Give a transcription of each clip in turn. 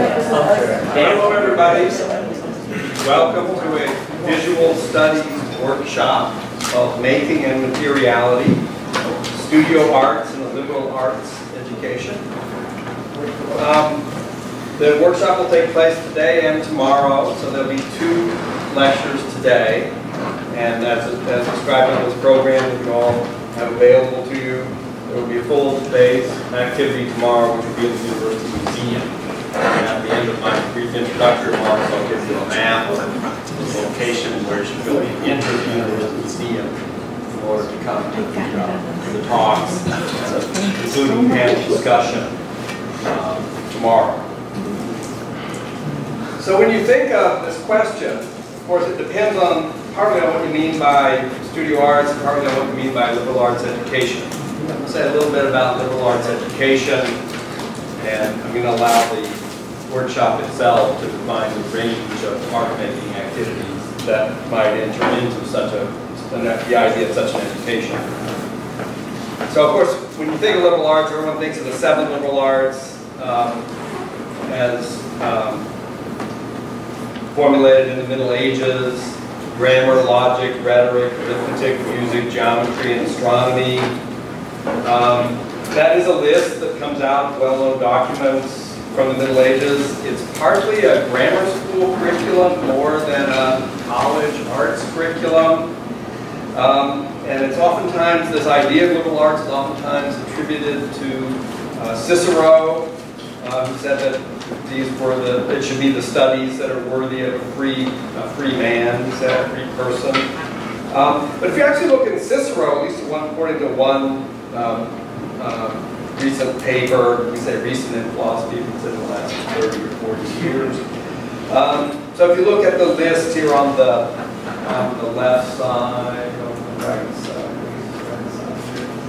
Hello, everybody. Welcome to a visual studies workshop of making and materiality, studio arts and liberal arts education. Um, the workshop will take place today and tomorrow, so there'll be two lectures today. And as, as described on this program that you all have available to you, there will be a full day's activity tomorrow, which will be at the University Museum. And at the end of my brief introductory remarks, I'll give you a map of the location where you will be interviewed at the museum in order to come to the, uh, to the talks and the concluding panel discussion um, tomorrow. So when you think of this question, of course, it depends on partly on what you mean by studio arts partly on what you mean by liberal arts education. I'll say a little bit about liberal arts education, and I'm going to allow the workshop itself to define the range of art-making activities that might enter into such a, the idea of such an education. So of course, when you think of liberal arts, everyone thinks of the seven liberal arts um, as um, formulated in the Middle Ages, grammar, logic, rhetoric, arithmetic, music, geometry, and astronomy. Um, that is a list that comes out of well-known documents from the Middle Ages. It's partly a grammar school curriculum more than a college arts curriculum. Um, and it's oftentimes, this idea of liberal arts is oftentimes attributed to uh, Cicero, uh, who said that these were the, it should be the studies that are worthy of a free, a free man, he said, a free person. Um, but if you actually look in Cicero, at least one, according to one um, uh, recent paper, we say recent in philosophy, it's in the last 30 or 40 years. Um, so if you look at the list here on the, on the left side, on the right side.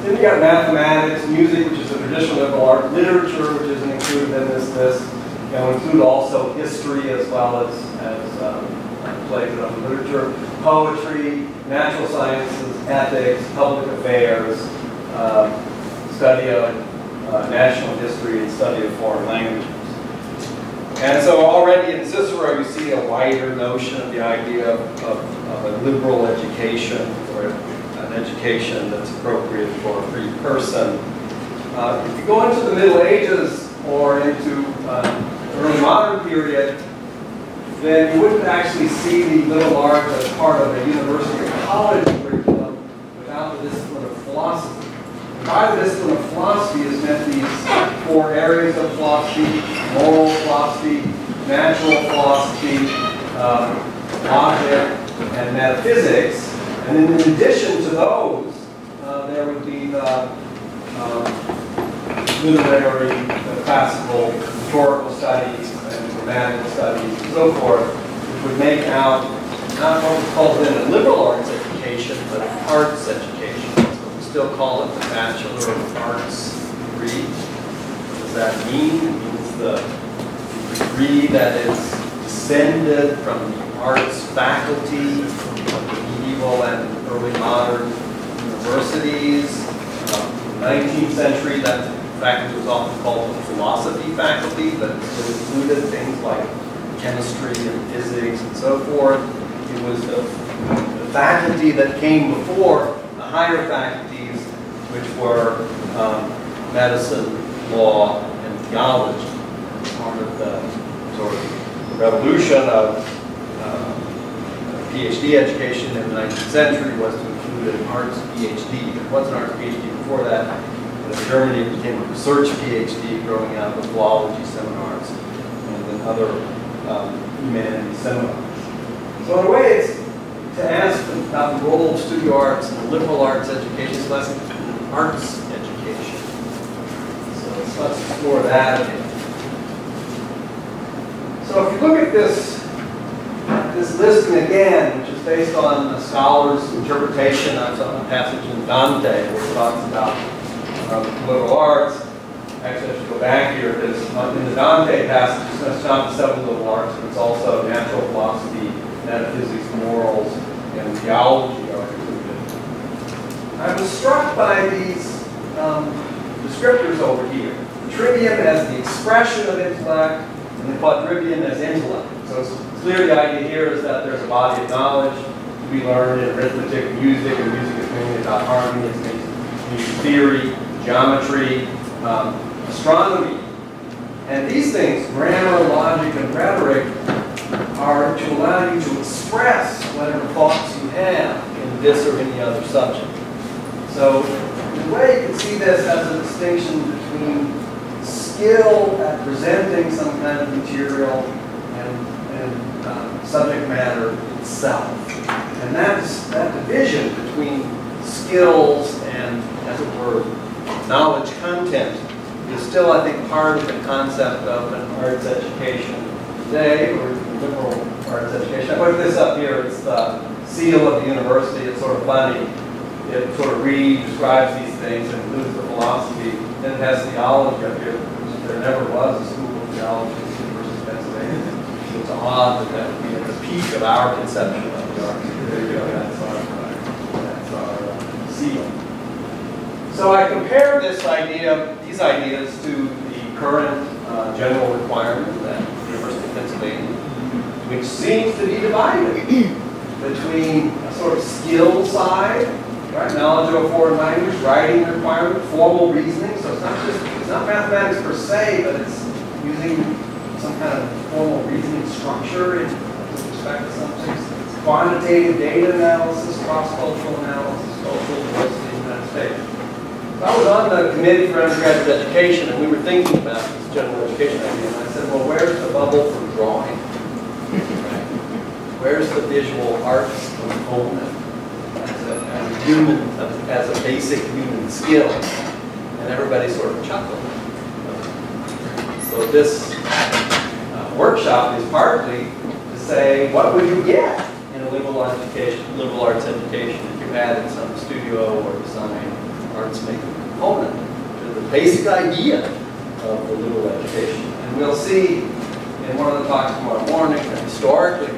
Then you got mathematics, music, which is a traditional liberal art, literature, which isn't included in this list. You know, include also history as well as, as um, plays on literature, poetry, natural sciences, ethics, public affairs, um, study of uh, national history and study of foreign languages. And so already in Cicero you see a wider notion of the idea of, of, a liberal education or an education that's appropriate for a free person. Uh, if you go into the Middle Ages or into uh, early modern period, then you wouldn't actually see the liberal arts as part of a university or college curriculum without the discipline of philosophy. By the discipline of philosophy is meant these four areas of philosophy, moral philosophy, natural philosophy, um, logic, and metaphysics. And then in addition to those, uh, there would be the um, literary, the classical, historical studies, and grammatical studies, and so forth, which would make out not what we call then a liberal arts education, but arts education still call it the Bachelor of Arts degree. What does that mean? It means the degree that is descended from the arts faculty of the medieval and early modern universities. Um, the 19th century, that faculty was often called the philosophy faculty, but it included things like chemistry and physics and so forth. It was the, the faculty that came before higher faculties, which were um, medicine, law, and theology. Part of the sort of revolution of uh, PhD education in the 19th century was to include an arts PhD. There was an arts PhD before that. In Germany, it became a research PhD growing out of the philology seminars and then other um, humanities seminars. So in a way, it's to ask about the role of studio arts and the liberal arts education lesson arts education. So let's, explore that. So if you look at this, this listing again, which is based on a scholar's interpretation of a passage in Dante, where it talks about um, liberal arts, actually I should go back here, because in the Dante passage, it's not the seven liberal arts, but it's also natural philosophy, metaphysics, morals, and theology are included. I was struck by these um, descriptors over here. Trivium as the expression of intellect, and the quadrivium as intellect. So it's clear the idea here is that there's a body of knowledge to be learned in arithmetic, music, and music is mainly about harmony, it's mainly theory, geometry, um, astronomy. And these things, grammar, logic, and rhetoric, are to allow you to express whatever thoughts you have in this or any other subject. So, a way, you can see this as a distinction between skill at presenting some kind of material and, and uh, subject matter itself. And that's, that division between skills and, as it were, knowledge content is still, I think, part of the concept of an arts education today, or liberal arts education. I put this up here, it's the seal of the university, it's sort of funny. It sort of reads, describes these things, and includes the philosophy. Then it has theology up here, there never was a school of theology at the University of Pennsylvania. It's odd that that would be at the peak of our conception of the arts. There you go, that's our, that's our uh, seal. So I compare this idea, these ideas to the current uh, general requirement at the University of Pennsylvania, which seems to be divided between a sort of skill side, right, knowledge of a foreign language, writing requirement, formal reasoning. So it's not just it's not mathematics per se, but it's using some kind of formal reasoning structure in respect to something. Quantitative data analysis, cross-cultural analysis, cultural diversity in the United States. I was on the committee for undergraduate education, and we were thinking about this general education idea, and I said, well, where's the bubble for drawing? Where's the visual arts component as a, as a human, as a basic human skill? And everybody sort of chuckled. So this uh, workshop is partly to say, what would you get in a liberal education, liberal arts education if you added some studio or design arts making component to the basic idea of the liberal education. And we'll see in one of the talks tomorrow morning that historically,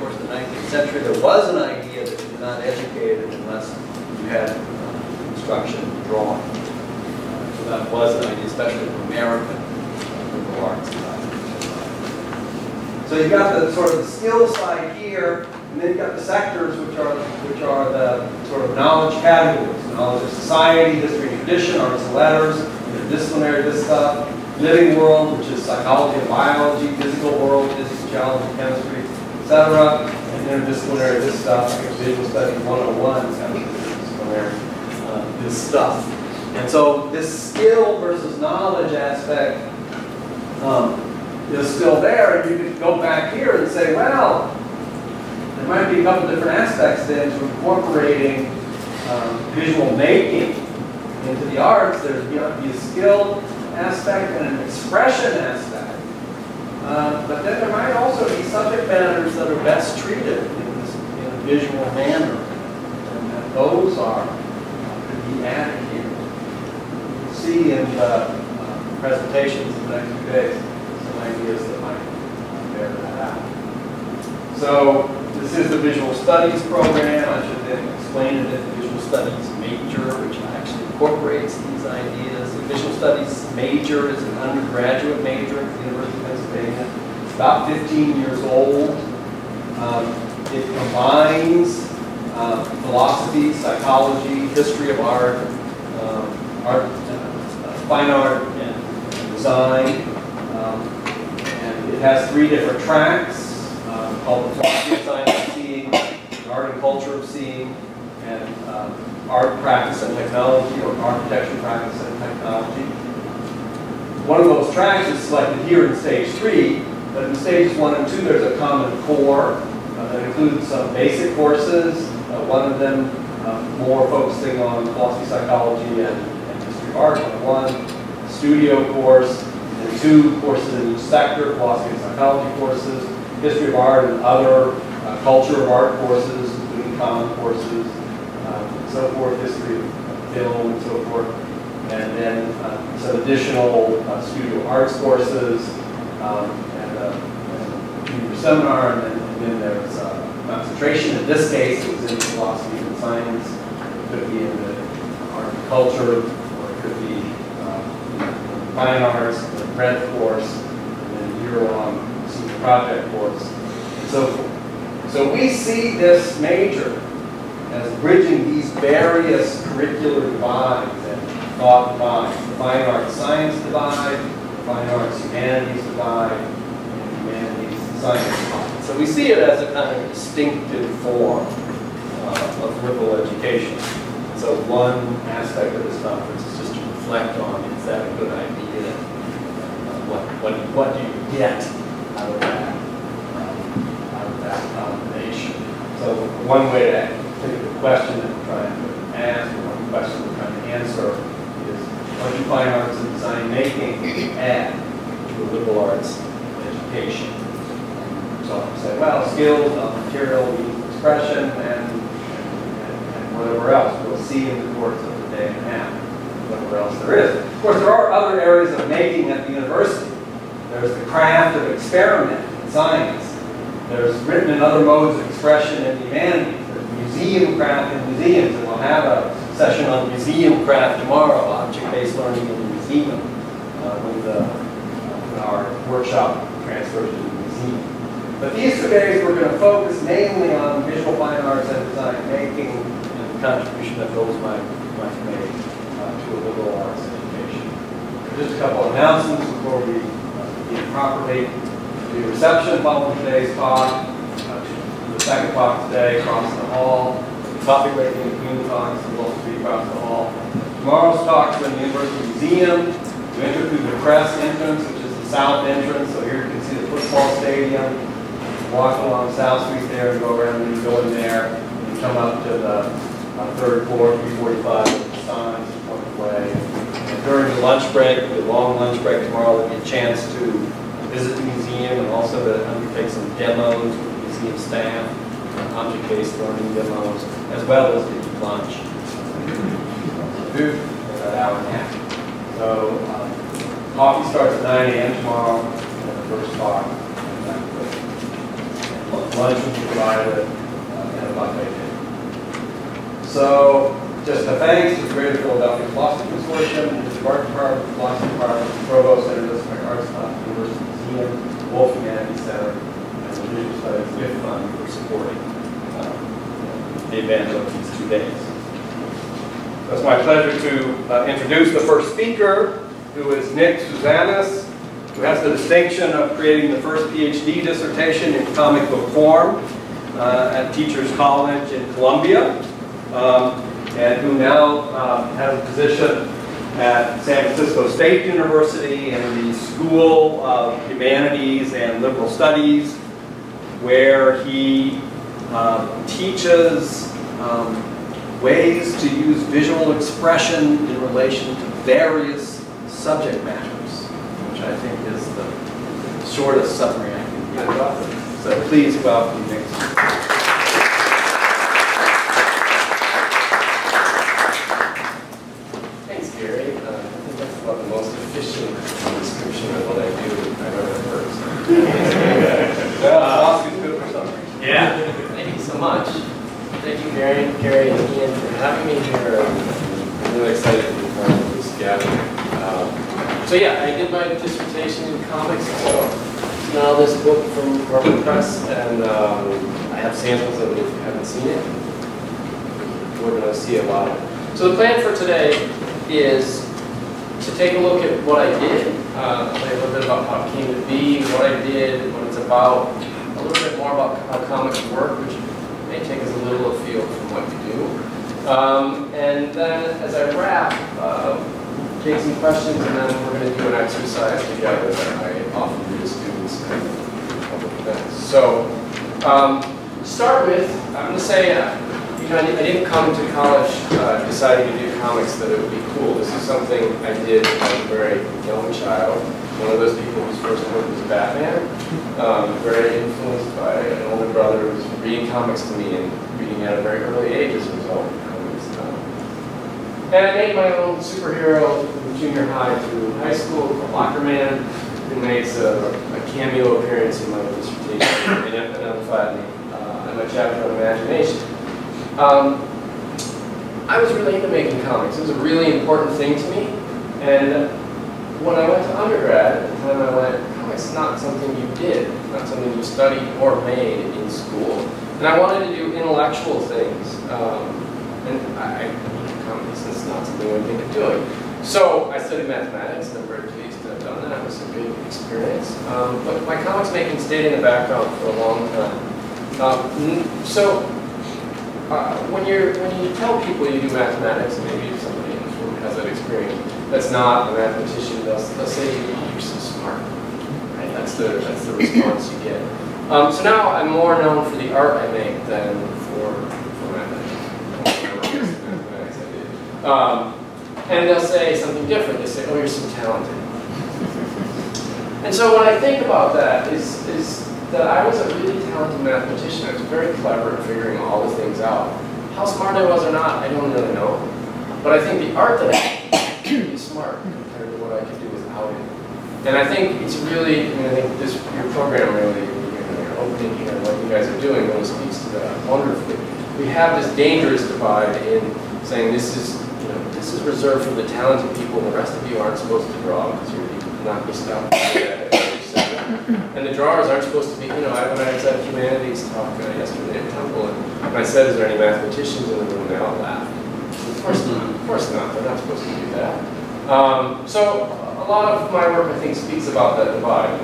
century, there was an idea that you were not educated unless you had uh, instruction in drawing. So that was an idea, especially for American liberal arts. So you've got the sort of the skill side here, and then you've got the sectors, which are which are the sort of knowledge categories: knowledge of society, history and tradition, arts and letters, interdisciplinary this stuff, living world, which is psychology and biology, physical world, physics, geology, chemistry, etc., interdisciplinary this stuff, visual studies 101 is kind of interdisciplinary uh, this stuff. And so this skill versus knowledge aspect um, is still there, and you could go back here and say, well, there might be a couple different aspects then to incorporating um, visual making into the arts. There's you know, a skill aspect and an expression aspect. Uh, but then there might also be subject matters that are best treated in, this, in a visual manner. And those are, uh, could be added here. You'll see in the uh, presentations in the next few days some ideas that might bear that out. So this is the Visual Studies program. I should then explain it in the Visual Studies major, which actually incorporates these ideas. The Visual Studies major is an undergraduate major at the University It's about 15 years old. Um, it combines uh, philosophy, psychology, history of art, um, art, uh, fine art, and design. Um, and it has three different tracks um, called the philosophy of science of seeing, art and culture of seeing, and um, art practice and technology, or architecture practice and technology. One of those tracks is selected here in stage three, but in stages one and two, there's a common core uh, that includes some basic courses, uh, one of them uh, more focusing on philosophy, psychology, and, and history of art, one studio course, and two courses in each sector, philosophy and psychology courses, history of art and other uh, culture of art courses, including common courses, um, so forth, history of film and so forth. And then uh, some additional uh, studio arts courses um, and, uh, and a junior seminar, and then, and then there's uh, concentration. In this case, it was in philosophy and science. It could be in the art and culture, or it could be uh, fine arts, the breadth course, and then year-long project course, and so forth. So we see this major as bridging these various curricular divides thought divides, the fine arts science divide, the fine arts humanities divide, and humanities science divide. So we see it as a kind of distinctive form uh, of liberal education. So one aspect of this conference is just to reflect on, is that a good idea? Uh, What, what, what do you get out of that, um, out of that combination? So one way to think of the question that we're trying to ask, or one question we're trying to answer what do fine arts and design making add to a liberal arts education? So I say, well, skills, uh, material, expression, and, and, and whatever else. We'll see in the course of the day and a half, whatever else there is. Of course, there are other areas of making at the university. There's the craft of experiment in science. There's written in other modes of expression in humanities. There's museum craft in museums, and we'll have a session on museum craft tomorrow, object-based learning in the museum, uh, the, uh, our workshop transfers to the museum. But these two days, we're going to focus mainly on visual fine arts and design making and the contribution that those might, might make uh, to a liberal arts education. Just a couple of announcements before we uh, begin properly. The reception following today's talk, uh, the second talk today across the hall, coffee break in between talks, will also be across the hall. Tomorrow's talk is in the University Museum. You enter through the press entrance, which is the south entrance, so here you can see the football stadium walk along South Street there and go around and go in there and come up to the uh, third floor, 345, signs, point way. And during the lunch break, the long lunch break tomorrow, there'll be a chance to visit the museum and also to undertake some demos with museum staff, object-based learning demos, as well as the lunch. Food, an hour and a half. So uh, coffee starts at 9 a.m. tomorrow, and the first talk. the lunch will be provided uh, and a buffet. So, just a thanks to the Greater Philadelphia Philosophy Consortium, the Art Department, Philosophy Department, Provost Center, District Arts Fund, University Museum, Wolf Humanities Center, and the Visual Studies Gift Fund for supporting the event of these two days. So It's my pleasure to uh, introduce the first speaker, who is Nick Sousanis, who has the distinction of creating the first PhD dissertation in comic book form uh, at Teachers College in Columbia, um, and who now um, has a position at San Francisco State University in the School of Humanities and Liberal Studies, where he um, teaches um, ways to use visual expression in relation to various subject matters, which I think is the shortest summary I can give. So please welcome Nick. Thanks, Gary. Uh, I think that's about the most efficient description of what I do I've ever heard. Well, philosophy's good for something. Yeah. Thank you so much. Thank you, Gary, Gary and Ian, for having me here. I'm really excited to be part of this gathering. Um, so yeah, I did my dissertation in comics, so now this book from Harvard Press, and um, I have samples of it if you haven't seen it. We're going to see a lot of it. So the plan for today is to take a look at what I did, uh, you a little bit about how it came to be, what I did, what it's about, a little bit more about how comics work, which may take us a little afield from what we do. Um, and then as I wrap, uh, take some questions, and then we're going to do an exercise together that I often do to students at public events. So, um, start with, I'm going to say, uh, you know, I didn't come to college uh, deciding to do comics that it would be cool. This is something I did as a very young child. One of those people whose first book was Batman. Um, very influenced by an older brother who was reading comics to me and reading at a very early age as a result of comics. Um, and I made my own superhero from junior high through high school called Lockerman, who makes a, a cameo appearance in my dissertation and identified in my chapter on imagination. Um, I was really into making comics. It was a really important thing to me. And when I went to undergrad, at the time I went comics is not something you did, not something you studied or made in school. And I wanted to do intellectual things. Um, and I, I comics is not something I think of doing. So I studied mathematics, and I'm very pleased to have done that. It was a good experience. Um, but my comics making stayed in the background for a long time. Um, so uh, when you're when you tell people you do mathematics, maybe somebody in this room has that experience, that's not a mathematician. They'll, they'll say you're so smart. Right? That's the that's the response you get. Um, so now I'm more known for the art I make than for for mathematics. Um, and they'll say something different. They say, "Oh, you're so talented." And so when I think about that, is is that I was a really talented mathematician. I was very clever at figuring all the things out. How smart I was or not, I don't really know. But I think the art that I did really smart compared to what I could do without it. And I think it's really, I mean, I think this your program really, your opening here, what you guys are doing really speaks to that wonderfully. We have this dangerous divide in saying this is, you know, this is reserved for the talented people, and the rest of you aren't supposed to draw because you're not be stopped. And the drawers aren't supposed to be, you know, I, when I was at humanities talk uh, yesterday at Temple, and I said, is there any mathematicians in the room? They all laughed. Of course not. Of course not. They're not supposed to do that. Um, so a lot of my work, I think, speaks about that divide.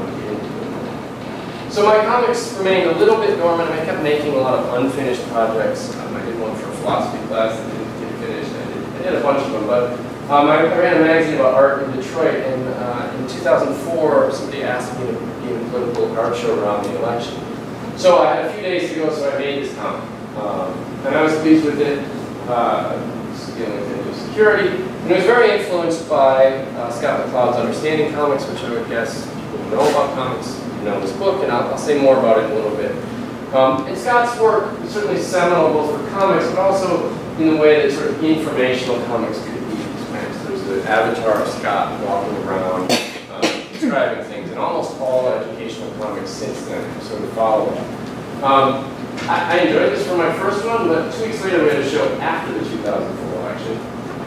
So my comics remained a little bit dormant. And I kept making a lot of unfinished projects. Um, I did one for a philosophy class that didn't get finished. I did, I did a bunch of them, but um, I, I ran a magazine about art in Detroit, and uh, in 2004, somebody asked me to political art show around the election. So I had a few days to go, so I made this comic. Um, and I was pleased with it. Uh, dealing with security. And it was very influenced by uh, Scott McCloud's Understanding Comics, which I would guess people know about comics know this book, and I'll, I'll say more about it in a little bit. Um, and Scott's work is certainly seminal both for comics, but also in the way that sort of informational comics could be dispensed. There's the avatar of Scott walking around, um, describing things, almost all educational comics since then so sort of followed. Um, I, I enjoyed this for my first one, but two weeks later we had a show after the 2004 election.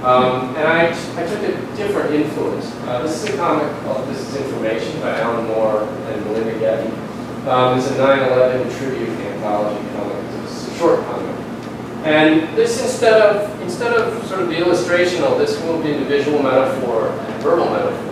Um, and I, I took a different influence. Uh, this is a comic called This is Information by Alan Moore and Melinda Gebbie. Um, it's a 9-11 tribute anthology comic. It's a short comic. And this, instead of, instead of sort of the illustrational, this will be into visual metaphor and verbal metaphor.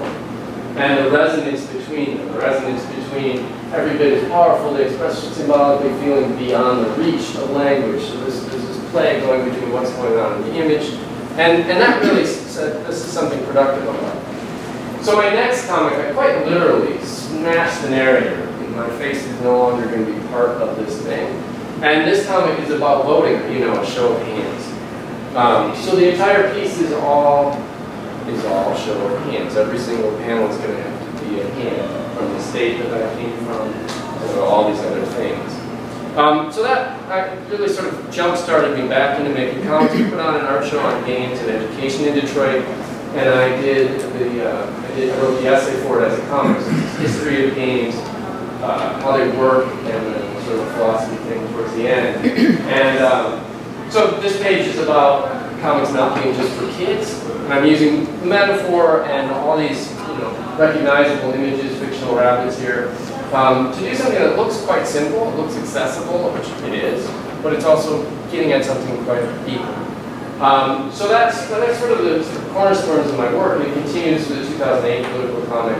And the resonance between them, the resonance between every bit is powerful, they express symbolically feeling beyond the reach of language. So this, this play going between what's going on in the image. And, and that really said, this is something productive about. So my next comic, I quite literally smashed the narrator. My face is no longer going to be part of this thing. And this comic is about voting, you know, a show of hands. Um, so the entire piece is all is all show of hands. Every single panel is going to have to be a hand from the state that I came from, know, all these other things. Um, so that I really sort of jump-started me back into making comics. We put on an art show on games and education in Detroit, and I did the uh, I did I wrote the essay for it as a comics, history of games, uh, how they work, and the sort of philosophy thing towards the end. And um, so this page is about comics not being just for kids, and I'm using metaphor and all these you know recognizable images, fictional rabbits here, um, to do something that looks quite simple, looks accessible, which it is, but it's also getting at something quite deep. Um, so that's, that's sort of the of cornerstones of my work, and it continues to the 2008 political comic,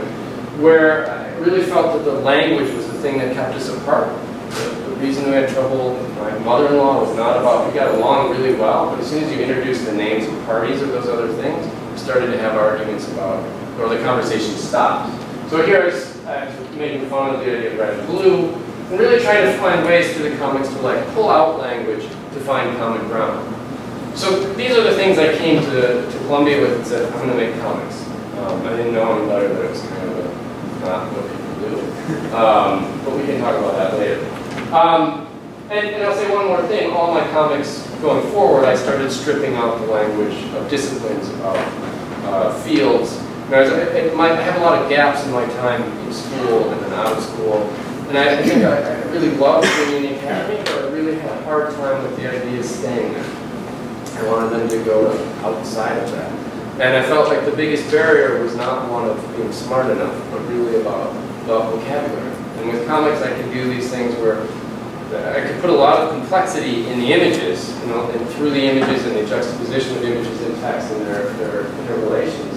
where I really felt that the language was the thing that kept us apart. The reason we had trouble, my mother-in-law was not about, we got along really well, but as soon as you introduced the names of parties or those other things, we started to have arguments about, or the conversation stopped. So here is uh, making fun of the idea of red and blue, and really trying to find ways through the comics to like pull out language to find common ground. So these are the things I came to, to Columbia with and said, I'm going to make comics. Um, I didn't know any better that it was kind of a, not what people do. Um, but we can talk about that later. Um, and, and I'll say one more thing. All my comics going forward, I started stripping out the language of disciplines, of uh, fields. I, my, I have a lot of gaps in my time in school and then out of school. And I, I think I, I really loved being in the academy, but I really had a hard time with the idea of staying there. I wanted them to go outside of that. And I felt like the biggest barrier was not one of being smart enough, but really about about vocabulary. And with comics, I can do these things where I could put a lot of complexity in the images, you know, and through the images and the juxtaposition of images and text and their, their interrelations.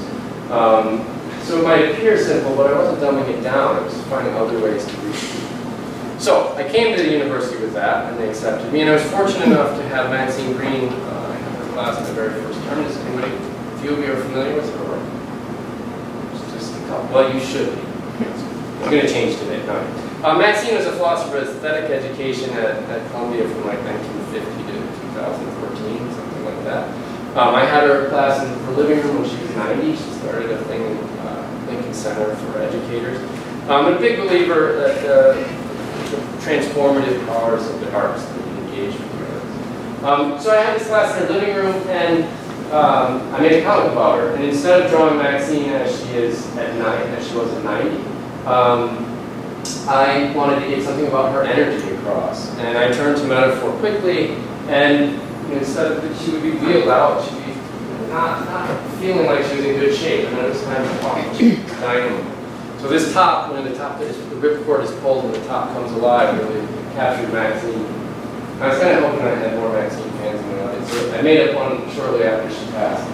Um, so it might appear simple, but I wasn't dumbing it down. I was finding other ways to reach people. So I came to the university with that, and they accepted me. And I was fortunate enough to have Maxine Greene uh, in her class in the very first term. Does anybody, a few of you are familiar with her work? Just a couple. Well, you should be. It's going to change today. No. Uh, Maxine was a philosopher of aesthetic education at, at Columbia from like 1950 to 2014, something like that. Um, I had her class in her living room when she was 90. She started a thing in uh, Lincoln Center for Educators. I'm a big believer that uh, the transformative powers of the arts we engage with. Um, so I had this class in her living room, and um, I made a comic about her. And instead of drawing Maxine as she is at nine, as she was at 90, um, I wanted to get something about her energy across. And I turned to metaphor quickly, and instead of that she would be wheeled out, she'd be not, not feeling like she was in good shape, and then it was time to walk. Dynamo. So this top, when the top is, the ripcord is pulled and the top comes alive, really captured Maxine. I was kind of hoping I had more Maxine fans in the audience. So I made up one shortly after she passed,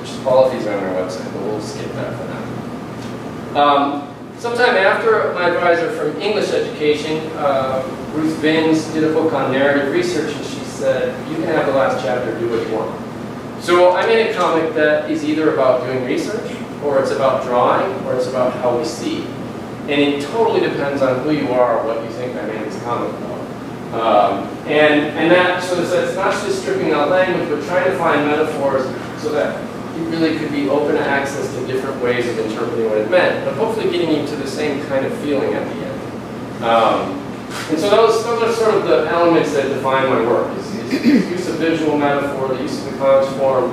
which these are on our website, but we'll skip that for now. Um, Sometime after, my advisor from English education, uh, Ruth Vinz, did a book on narrative research, and she said, you can have the last chapter, do what you want. So I made a comic that is either about doing research, or it's about drawing, or it's about how we see. And it totally depends on who you are, or what you think I made this comic about. Um, and, and that, so it's, it's not just stripping out language, but trying to find metaphors so that it really could be open to access to different ways of interpreting what it meant, but hopefully getting you to the same kind of feeling at the end. Um, and so those, those are sort of the elements that define my work, is, is use of visual metaphor, the use of the comics form,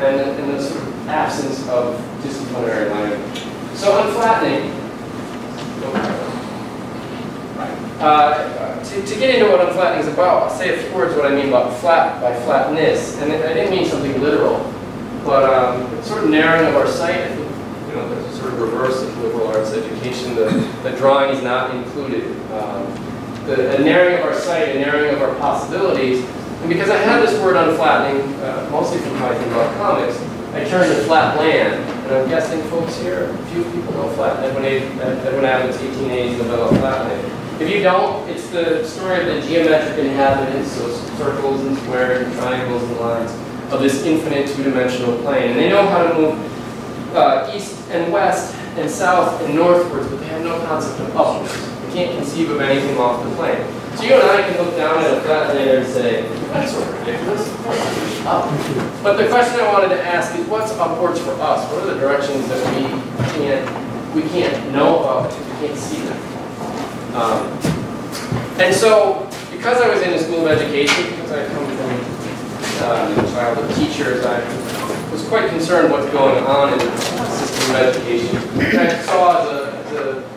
and, and the sort of absence of disciplinary language. So unflattening, uh, to, to get into what unflattening is about, I'll say a few words what I mean about flat by flatness, and I didn't mean something literal. But um, sort of narrowing of our sight, I think, you know, a sort of reverse of liberal arts education. The, the drawing is not included. Um, the, the, narrowing of our sight, a narrowing of our possibilities. And because I have this word unflattening, uh, mostly from Python about comics, I turned to flat land. And I'm guessing folks here, a few people know flat Edwin, Edwin Abbott's 1880s novella Flatland. If you don't, it's the story of the geometric inhabitants, so circles and squares and triangles and lines of this infinite two-dimensional plane. And they know how to move uh, east and west and south and northwards, but they have no concept of upwards. They can't conceive of anything off the plane. So you and I can look down at a flat layer and say, that's ridiculous. Up. But the question I wanted to ask is, what's upwards for us? What are the directions that we can't, we can't know about because we can't see them? Um, and so, because I was in a school of education, because I come uh, child of teachers, I was quite concerned what's going on in the system of education. I saw as a, as a,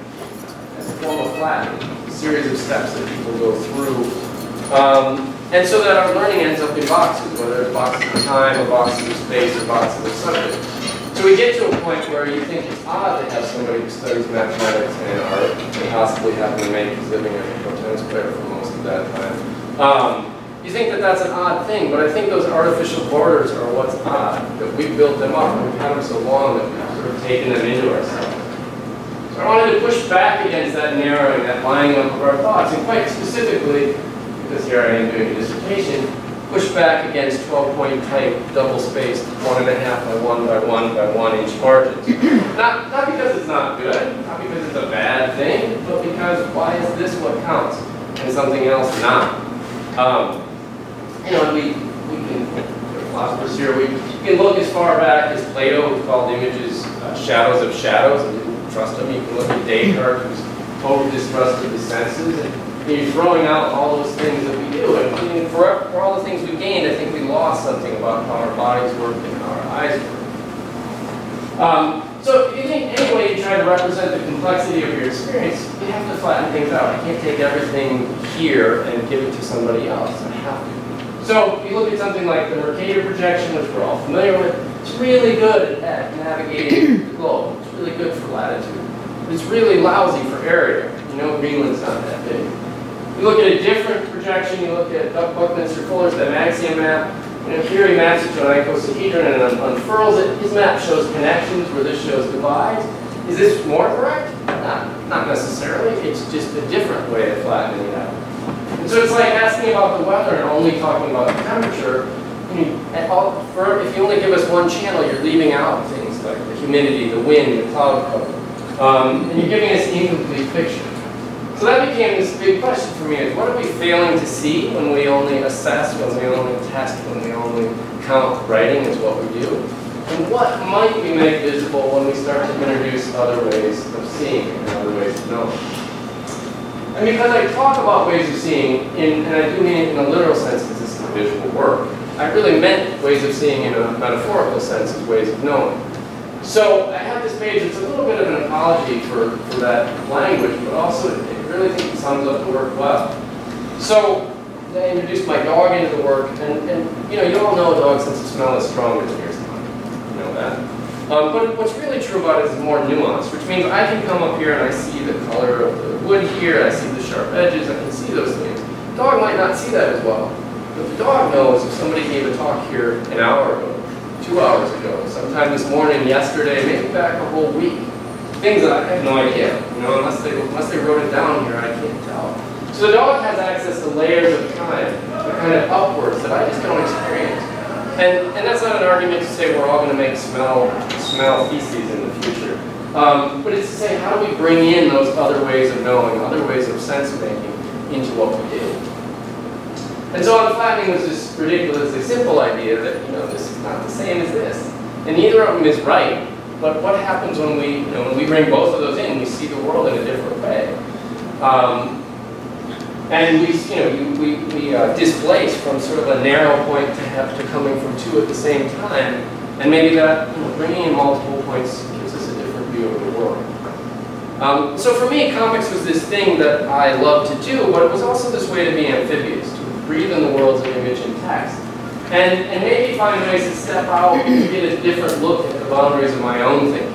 as a form of flat, a series of steps that people go through. Um, and so that our learning ends up in boxes, whether it's boxes of time, or boxes of space, or boxes of subject. So we get to a point where you think it's odd to have somebody who studies mathematics and art and possibly happen to make his living as a pro tennis player for most of that time. Um, you think that that's an odd thing, but I think those artificial borders are what's odd, that we built them up, and we've had them so long that we've sort of taken them into ourselves. So I wanted to push back against that narrowing, that lining up of our thoughts, and quite specifically, because here I am doing a dissertation, push back against 12-point type, double-spaced, one and a half by one by one by one inch margins. not, not because it's not good, not because it's a bad thing, but because why is this what counts, and something else not? Um, you know, we, we can, philosophers here, we can look as far back as Plato, who called images uh, shadows of shadows, and didn't trust them. You can look at Descartes, who's total distrust of the senses, and you're throwing out all those things that we do. And for, for all the things we gained, I think we lost something about how our bodies work and how our eyes work. Um, so if you think any way you try to represent the complexity of your experience, you have to flatten things out. I can't take everything here and give it to somebody else. I have to. So you look at something like the Mercator projection, which we're all familiar with, it's really good at navigating the globe. It's really good for latitude. it's really lousy for area. You know, Greenland's not that big. You look at a different projection, you look at Buck- Buckminster Fuller's, that Dymaxion map, and if here he maps it to an icosahedron and un- unfurls it, his map shows connections where this shows divides. Is this more correct? Not, not necessarily, it's just a different way of flattening it out. So it's like asking about the weather and only talking about the temperature. All, for, if you only give us one channel, you're leaving out things like the humidity, the wind, the cloud cover. Um, and you're giving us incomplete picture. So that became this big question for me is what are we failing to see when we only assess, when we only test, when we only count writing is what we do? And what might we make visible when we start to introduce other ways of seeing and other ways of knowing? And because I talk about ways of seeing, in, and I do mean it in a literal sense because this is a visual work, I really meant ways of seeing in a metaphorical sense as ways of knowing. So I have this page, it's a little bit of an apology for, for that language, but also it really think it sums up the work well. So I introduced my dog into the work, and, and you know, you all know a dog sense of smell is stronger than yours. You know that. Um, but what's really true about it is more nuanced, which means I can come up here and I see the color of the wood here, I see the sharp edges, I can see those things. The dog might not see that as well. But the dog knows if somebody gave a talk here an hour ago, two hours ago, sometime this morning, yesterday, maybe back a whole week, things that I have no idea, you know, unless they, unless they wrote it down here, I can't tell. So the dog has access to layers of time, kind of upwards that I just don't experience. And, and that's not an argument to say we're all going to make smell, smell feces in the future. Um, but it's to say, how do we bring in those other ways of knowing, other ways of sense making into what we do? And so unflattening was this ridiculously simple idea that, you know, this is not the same as this. And neither of them is right, but what happens when we, you know, when we bring both of those in, we see the world in a different way. Um, and we, you know, we, we, we uh, displace from sort of a narrow point to have to coming from two at the same time. And maybe that, you know, bringing in multiple points gives us a different view of the world. Um, so for me, comics was this thing that I loved to do, but it was also this way to be amphibious, to breathe in the worlds of image and text. And, and maybe find ways to step out and get a different look at the boundaries of my own thinking.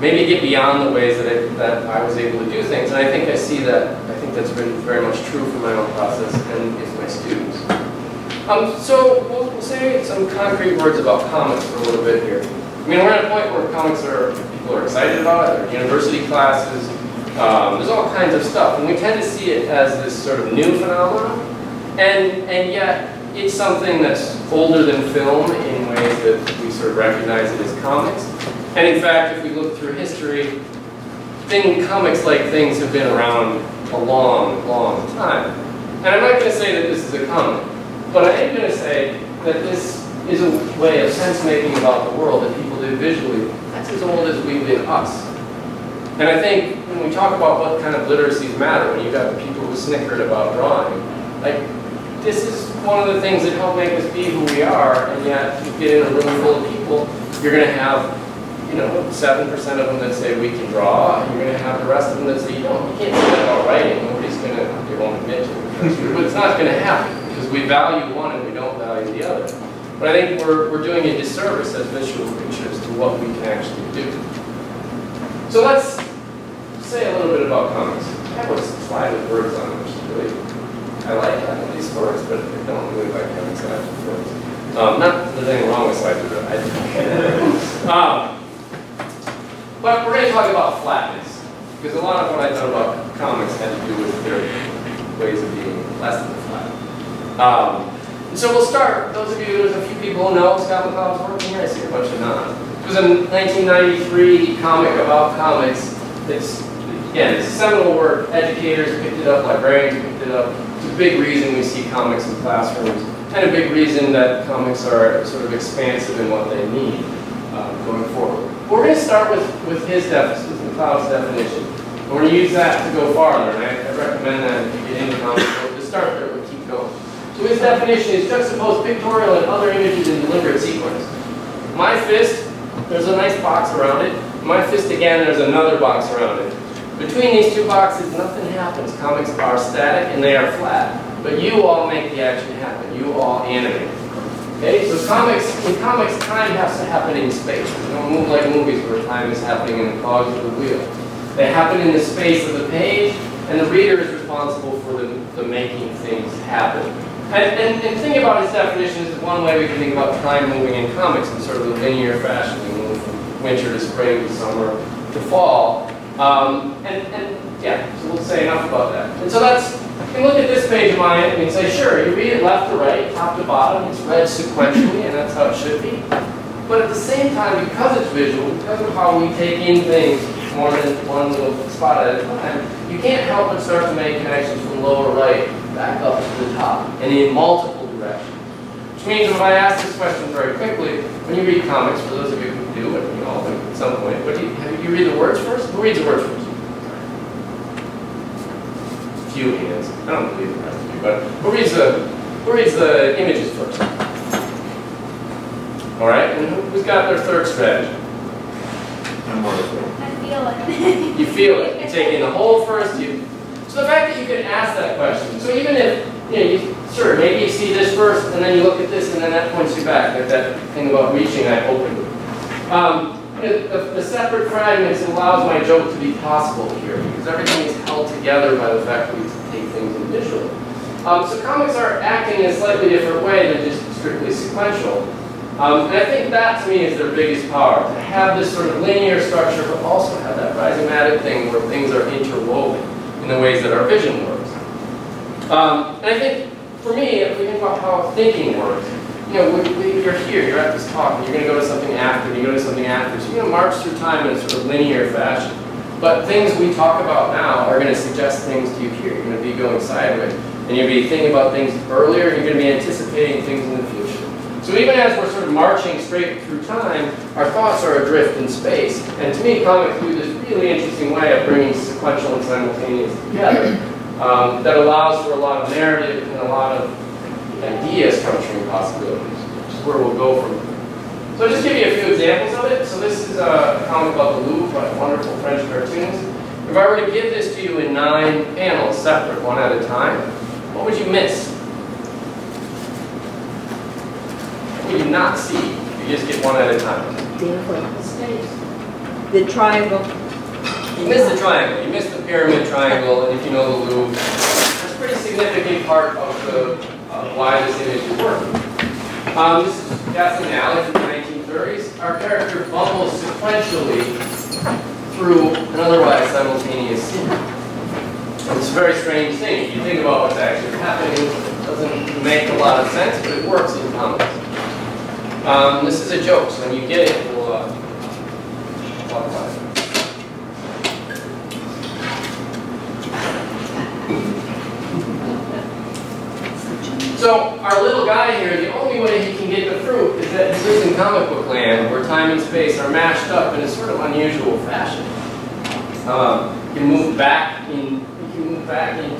Maybe get beyond the ways that I, that I was able to do things. And I think I see that, I think that's been very much true for my own process and with my students. Um, so we'll, we'll say some concrete words about comics for a little bit here. I mean, we're at a point where comics are, people are excited about it, university classes, um, there's all kinds of stuff. And we tend to see it as this sort of new phenomenon. And, and yet, it's something that's older than film in ways that we sort of recognize it as comics. And in fact, if we look through history, thing, comics like things have been around a long, long time. And I'm not going to say that this is a comic, but I am going to say that this is a way of sense-making about the world that people do visually. That's as old as we've been us. And I think when we talk about what kind of literacies matter, when you've got people who snickered about drawing, like this is one of the things that help make us be who we are, and yet you get in a room full of people, you're going to have, you know, 7% of them that say we can draw, you're going to have the rest of them that say you don't. You can't say that about writing. Nobody's going to, they won't admit to it. But it's not going to happen, because we value one and we don't value the other. But I think we're, we're doing a disservice as visual creatures to what we can actually do. So let's say a little bit about comics. I have a slide with words on it, which is really I like having these stories, but I don't really like having slides with words. Um, not there's anything wrong with slides with words. Um, but we're going to talk about flatness, because a lot of what I thought about comics had to do with their ways of being less than flat. Um, and so we'll start. Those of you, there's a few people who know Scott McCloud's work here. I see a bunch of nods. It was a 1993 comic about comics. It's again, it's a seminal work. Educators picked it up, librarians picked it up. It's a big reason we see comics in classrooms, and a big reason that comics are sort of expansive in what they mean uh, going forward. We're going to start with, with his definition, McCloud's definition. We're going to use that to go farther, and I, I recommend that if you get into comics, to start there, but keep going. So his definition is juxtapose pictorial and other images in deliberate sequence. My fist, there's a nice box around it. My fist again, there's another box around it. Between these two boxes, nothing happens. Comics are static and they are flat. But you all make the action happen. You all animate. Okay, so comics, in comics, time has to happen in space. You don't move like movies where time is happening in the cogs of the wheel. They happen in the space of the page, and the reader is responsible for the, the making things happen. And, and, and thinking about its definition is one way we can think about time moving in comics in sort of a linear fashion. We move from winter to spring to summer to fall. Um, and, and yeah, so we'll say enough about that. And so that's, you can look at this page of mine and say, sure, you read it left to right, top to bottom, it's read sequentially, and that's how it should be. But at the same time, because it's visual, because of how we take in things more than one little spot at a time, you can't help but start to make connections from lower right back up to the top, and in multiple directions. Which means if I ask this question very quickly, when you read comics, for those of you who do, and you all do at some point, what do you, you read the words first? Who reads the words first? Few hands. I don't believe it has to be, but who reads the who reads the images first? All right, and who- who's got their third strategy? I feel it. You feel it. You take in the whole first. You, so the fact that you can ask that question. So even if, you know, you, sure, maybe you see this first, and then you look at this, and then that points you back. Like that thing about reaching I opened. Um, the, the, separate fragments allows my joke to be possible here, because everything is held together by the fact that we take things in visual. Um, so comics are acting in a slightly different way than just strictly sequential. Um, and I think that to me is their biggest power, to have this sort of linear structure, but also have that rhizomatic thing where things are interwoven in the ways that our vision works. Um, and I think, for me, if we think about how thinking works, you know, we, we, you're here, you're at this talk, and you're going to go to something after, and you go to something after, so you're going to march through time in a sort of linear fashion. But things we talk about now are going to suggest things to you here. You're going to be going sideways, and you'll be thinking about things earlier, and you're going to be anticipating things in the future. So even as we're sort of marching straight through time, our thoughts are adrift in space. And to me, comics do this really interesting way of bringing sequential and simultaneous together um, that allows for a lot of narrative and a lot of ideas capturing possibilities, which is where we'll go from there. So I'll just give you a few examples of it. So this is uh, a comic about the Louvre by wonderful French cartoons. If I were to give this to you in nine panels, separate, one at a time, what would you miss? What would you not see if you just get one at a time? The triangle. You miss the triangle, you miss the pyramid triangle, and if you know the Louvre, that's a pretty significant part of the of why this image is working. Um, this is Kathleen Alley from the 1930s. Our character bumbles sequentially through an otherwise simultaneous scene. It's a very strange thing. If you think about what's actually happening, it doesn't make a lot of sense, but it works in comics. Um, this is a joke, so when you get it, we'll uh, talk about it. So our little guy here, the only way he can get the fruit is that he lives in comic book land, where time and space are mashed up in a sort of unusual fashion. Um, you can move back in, you can move back in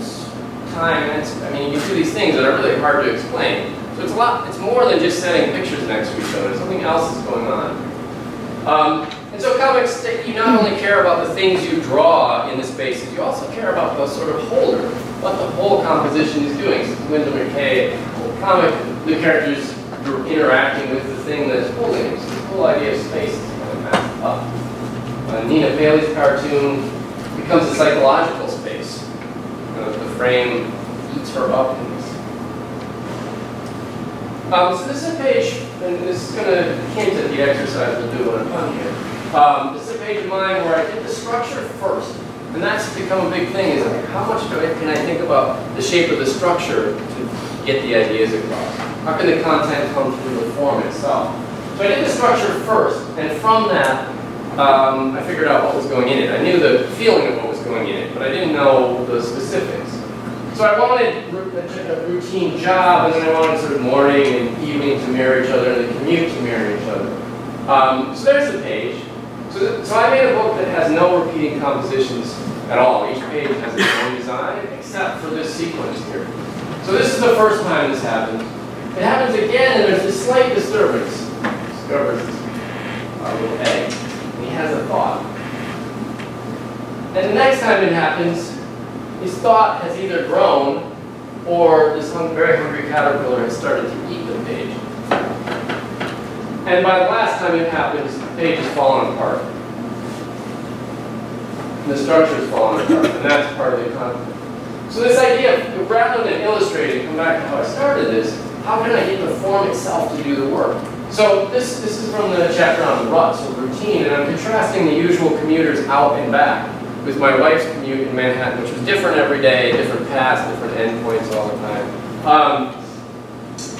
time. I mean, you do these things that are really hard to explain. So it's a lot. It's more than just setting pictures next to each other. Something else is going on. Um, and so comics, you not only care about the things you draw in the spaces, you also care about the sort of holder, what the whole composition is doing. So Winsor McCay, comic, the characters are interacting with the thing that is holding it. So whole idea of space is kind of mapped up. Uh, Nina Paley's cartoon becomes a psychological space. Uh, the frame eats her up in this. Um, so this is a page, and this is going to hint at the exercise we'll do when I'm done here. Um, this is a page of mine where I did the structure first. And that's become a big thing, is how much I, can I think about the shape of the structure to get the ideas across? How can the content come through the form itself? So I did the structure first, and from that, um, I figured out what was going in it. I knew the feeling of what was going in it, but I didn't know the specifics. So I wanted a a routine job, and then I wanted sort of morning and evening to mirror each other, and the commute to mirror each other. Um, so there's the page. So, so I made a book that has no repeating compositions at all. Each page has its own design, except for this sequence here. So this is the first time this happens. It happens again, and there's a slight disturbance. Discovers our little egg, and he has a thought. And the next time it happens, his thought has either grown or this very hungry caterpillar has started to eat the page. And by the last time it happens, the page has fallen apart. The structure structure's falling apart, and that's part of the conflict. So this idea, of rather than illustrating, come back to how I started this, how can I get the form itself to do the work? So this, this is from the chapter on ruts or routine, and I'm contrasting the usual commuters out and back with my wife's commute in Manhattan, which was different every day, different paths, different endpoints all the time. Um,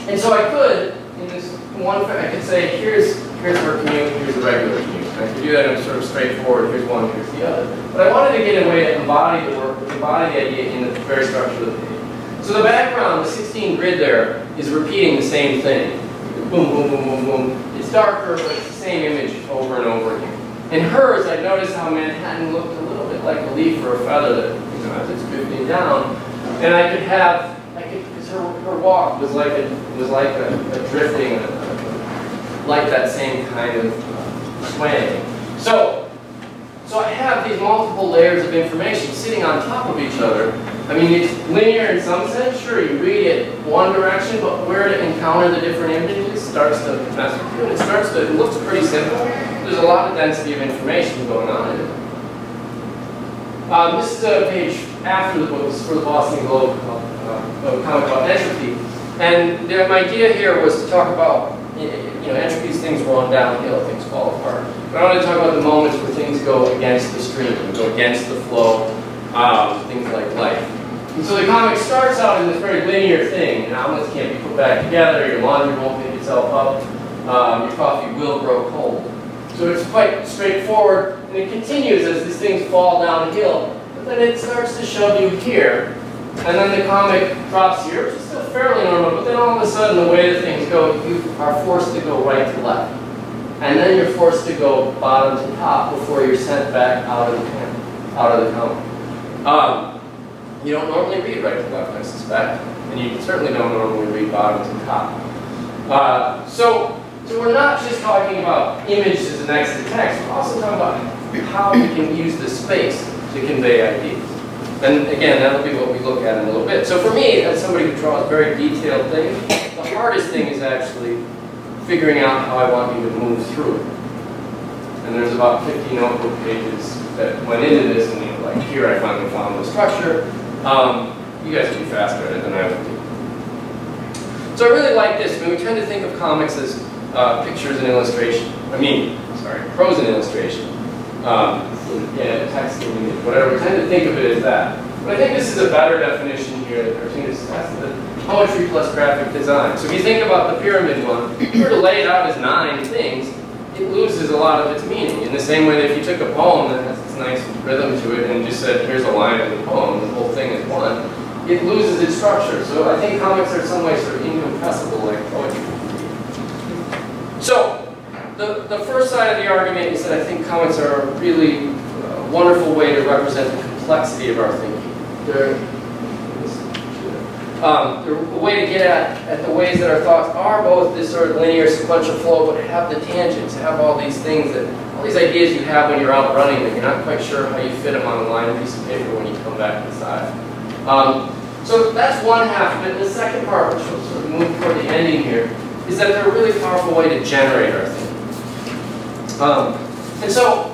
and so I could, one, I could say, here's, here's her commute, here's the regular commute. And I could do that in sort of straightforward, here's one, here's the other. But I wanted to get a way to embody the work, embody the idea in the very structure of the page. So the background, the 16 grid there, is repeating the same thing. Boom, boom, boom, boom, boom. It's darker, but it's the same image over and over again. In hers, I noticed how Manhattan looked a little bit like a leaf or a feather that, you know, as it's drifting down. And I could have, I could, because her, her walk was like a, was like a, a drifting, a, a, like that same kind of swaying. So, so I have these multiple layers of information sitting on top of each other. I mean, it's linear in some sense, sure, you read it one direction, but where to encounter the different images starts to mess with you, and it starts to, it looks pretty simple. There's a lot of density of information going on in it. Um, this is a page after the book, for the Boston Globe uh, uh, comic about entropy. And the, my idea here was to talk about, you know, entropy's things run downhill, things fall apart. But I want to talk about the moments where things go against the stream, go against the flow, um, things like life. And so the comic starts out in this very linear thing, and omelets can't be put back together, your laundry won't pick itself up, um, your coffee will grow cold. So it's quite straightforward, and it continues as these things fall downhill, but then it starts to shove you here, and then the comic drops here, which is still fairly normal, but then all of a sudden the way that things go, you are forced to go right to left. And then you're forced to go bottom to top before you're sent back out of the, out of the comic. Um, you don't normally read right to left, I suspect, and you certainly don't normally read bottom to top. Uh, so, so we're not just talking about images next to text, we're also talking about how we can use the space to convey ideas. And again, that'll be what we look at in a little bit. So for me, as somebody who draws very detailed things, the hardest thing is actually figuring out how I want you to move through it. And there's about 50 notebook pages that went into this, and you know, like here I finally found the structure. Um, you guys be faster at it than I will be. So I really like this. I mean, we tend to think of comics as uh, pictures and illustration. I mean, sorry, prose and illustration. Um, yeah, text and image, whatever. We tend to think of it as that. But I think this is a better definition here that Cartoonist has, the poetry plus graphic design. So if you think about the pyramid one, if you were to lay it out as nine things, it loses a lot of its meaning. In the same way that if you took a poem that has this nice rhythm to it and just said, here's a line of the poem, the whole thing is one, it loses its structure. So I think comics are in some ways sort of incompressible like poetry. So, the, the first side of the argument is that I think comics are really wonderful way to represent the complexity of our thinking. They're, um, they're a way to get at, at the ways that our thoughts are both this sort of linear sequential flow, but have the tangents, have all these things that, all these ideas you have when you're out running that you're not quite sure how you fit them on a line piece of paper when you come back inside. Um, so that's one half of it. The second part, which will sort of move toward the ending here, is that they're a really powerful way to generate our thinking. Um, and so,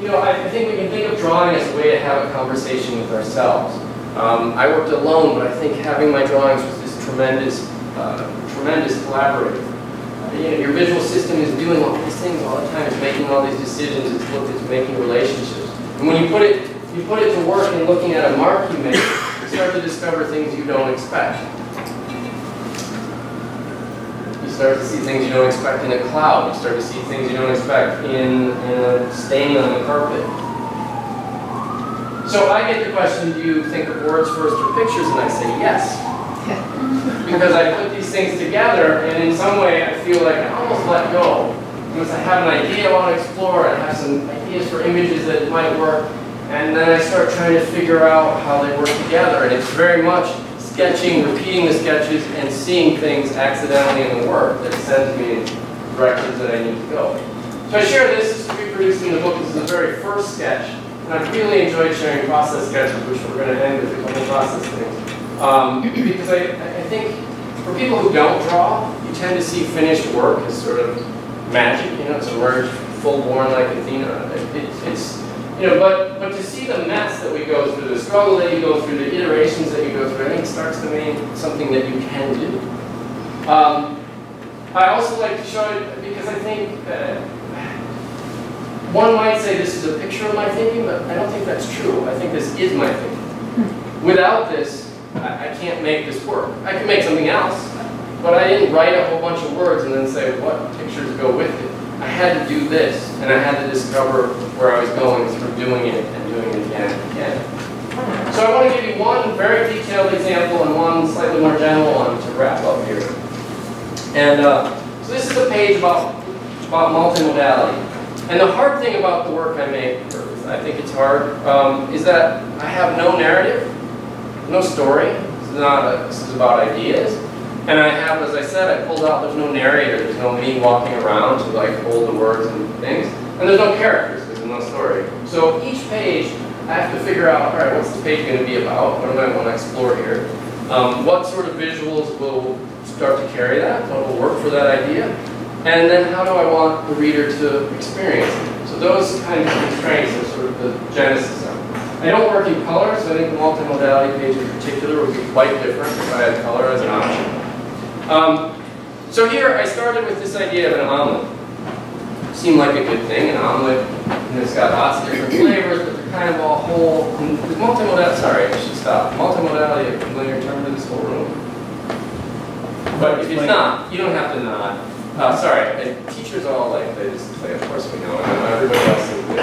you know, I, think we can think of drawing as a way to have a conversation with ourselves. Um, I worked alone, but I think having my drawings was this tremendous, uh, tremendous collaborator. Uh, you know, your visual system is doing all these things all the time. It's making all these decisions. It's, look, it's making relationships. And when you put it, you put it to work in looking at a mark you make, you start to discover things you don't expect start to see things you don't expect in a cloud. You start to see things you don't expect in, in a stain on the carpet. So I get the question, do you think of words first or pictures? And I say yes. because I put these things together and in some way I feel like I almost let go. Because I have an idea I want to explore, I have some ideas for images that might work, and then I start trying to figure out how they work together. And it's very much sketching, repeating the sketches, and seeing things accidentally in the work that sends me in directions that I need to go. So I share this, this is reproduced in the book, this is the very first sketch, and I really enjoyed sharing process sketches, which we're going to end with a couple process things. Um, because I, I think for people who don't draw, you tend to see finished work as sort of magic, you know, it's emerged full-born like Athena. It, it, it's, You know, but, but to see the mess that we go through, the struggle that you go through, the iterations that you go through, I think starts to mean something that you can do. Um, I also like to show it because I think uh, one might say this is a picture of my thinking, but I don't think that's true. I think this is my thinking. Without this, I, I can't make this work. I can make something else, but I didn't write a whole bunch of words and then say what pictures go with it. I had to do this, and I had to discover where I was going through doing it and doing it again and again. So I want to give you one very detailed example and one slightly more general one to wrap up here. And uh, so this is a page about, about multimodality. And the hard thing about the work I make, I think it's hard, um, is that I have no narrative, no story. Is not a, this is about ideas. And I have, as I said, I pulled out, there's no narrator, there's no me walking around to like hold the words and things. And there's no characters, there's no story. So each page, I have to figure out, all right, what's the page going to be about? What do I want to explore here? Um, what sort of visuals will start to carry that? What will work for that idea? And then how do I want the reader to experience it? So those kinds of constraints are sort of the genesis of it. I don't work in color, so I think the multimodality page in particular would be quite different if I had color as an option. Um, so here I started with this idea of an omelet. Seemed like a good thing, an omelet, and it's got lots of different flavors, but they're kind of all whole. And multimodality, sorry, I should stop. Multimodality, a familiar term to this whole room. But if it's not, you don't have to nod. Uh, sorry, teachers are all like, they just say, of course we know, everybody else is good.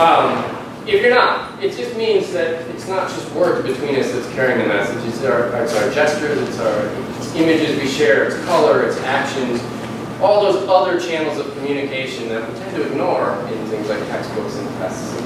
Um, if you're not, it just means that it's not just words between us that's carrying the message. It's our, it's our gestures, it's our it's images we share, it's color, it's actions, all those other channels of communication that we tend to ignore in things like textbooks and tests,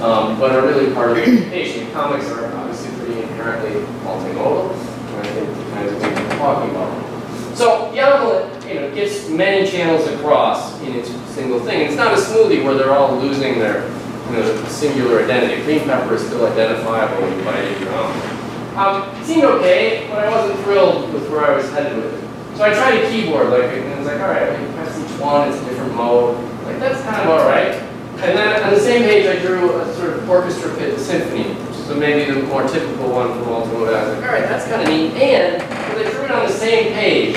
um, but are really part of the communication. Comics are obviously pretty inherently multimodal, and I think the kinds of things we're talking about. So Yellow, you know, gets many channels across in its single thing. It's not a smoothie where they're all losing their you know, singular identity. Green pepper is still identifiable your own. Um, it seemed okay, but I wasn't thrilled with where I was headed with it. So I tried a keyboard, like, and it was like, all right, you press each one, it's a different mode. Like, that's kind of all right. And then on the same page, I drew a sort of orchestra pit, symphony, is maybe the more typical one for multimodal. I was like, all right, that's kind of neat. And when I drew it on the same page,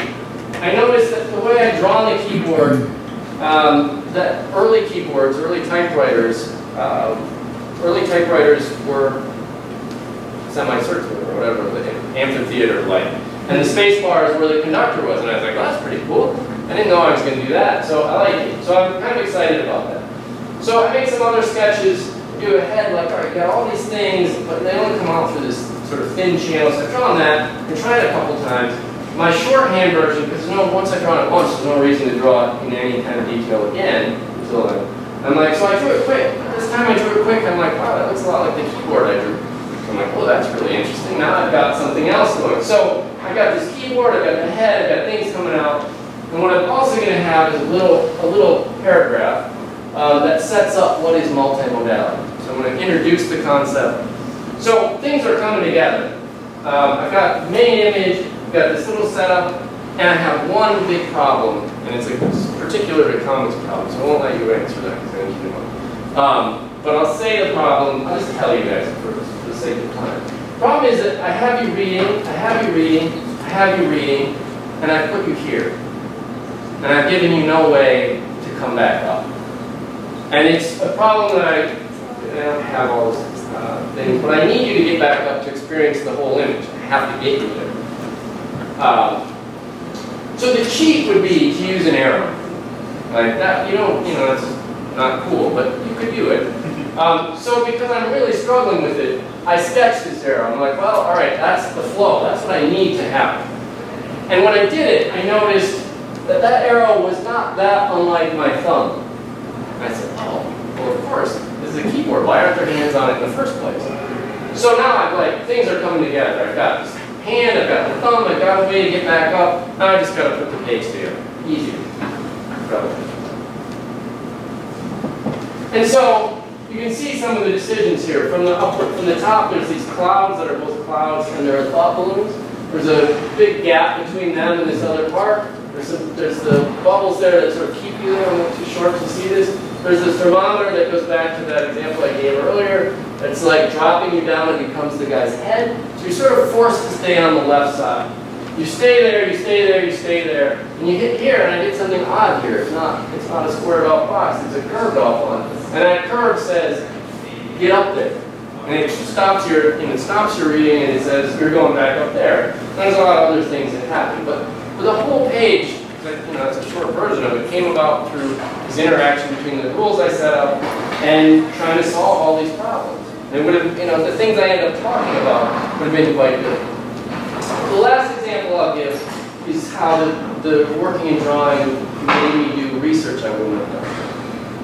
I noticed that the way I draw the keyboard, um, that early keyboards, early typewriters, um, early typewriters were semicircular or whatever, the amphitheater-like. And the space bar is where the conductor was, and I was like, that's pretty cool. I didn't know I was going to do that, so I like it. So I'm kind of excited about that. So I made some other sketches, do ahead, like, all right, got all these things, but they only come out through this sort of thin channel. So I've drawn that, and tried it a couple times. My shorthand version, because no, once I draw it once, there's no reason to draw it in any kind of detail again until I'm, I'm like, so I drew it quick. This time I drew it quick, I'm like, wow, that looks a lot like the keyboard I drew. I'm like, well, that's really interesting. Now I've got something else going. So I got this keyboard, I've got the head, I've got things coming out. And what I'm also going to have is a little, a little paragraph uh, that sets up what is multimodality. So I'm going to introduce the concept. So things are coming together. Um, I've got main image, I've got this little setup, and I have one big problem, and it's a particular to comics problem, so I won't let you answer that because I think you know. Um, but I'll say the problem, I'll just tell you guys for, the sake of time. Problem is that I have you reading, I have you reading, I have you reading, and I put you here. And I've given you no way to come back up. And it's a problem that I, I don't have all those uh, things, but I need you to get back up to experience the whole image. I have to get you there. Um, so the cheat would be to use an arrow. Like that, you don't, you know, that's not cool, but you could do it. Um, so because I'm really struggling with it, I sketched this arrow. I'm like, well, all right, that's the flow. That's what I need to happen. And when I did it, I noticed that that arrow was not that unlike my thumb. And I said, oh, well, of course, this is a keyboard. Why aren't there hands on it in the first place? So now I've like, things are coming together. I've got this hand, I've got the thumb, I've got a way to get back up. I just got to put the page together. Easier. And so you can see some of the decisions here. From the from the top, there's these clouds that are both clouds and they're thought balloons. There's a big gap between them and this other part. There's, some, there's the bubbles there that sort of keep you there. I'm not too short to see this. There's this thermometer that goes back to that example I gave earlier. It's like dropping you down, it becomes the guy's head. So you're sort of forced to stay on the left side. You stay there, you stay there, you stay there, and you hit here, and I did something odd here. It's not, it's not a squared off box, it's a curved off one. And that curve says, get up there. And it stops your, you know, it stops your reading and it says, you're going back up there. And there's a lot of other things that happen. But, but the whole page, you know, it's a short version of it, came about through this interaction between the rules I set up and trying to solve all these problems. And it would have, you know, the things I ended up talking about would have been quite good. The last example I'll give is how the, the working and drawing made me do research I wouldn't have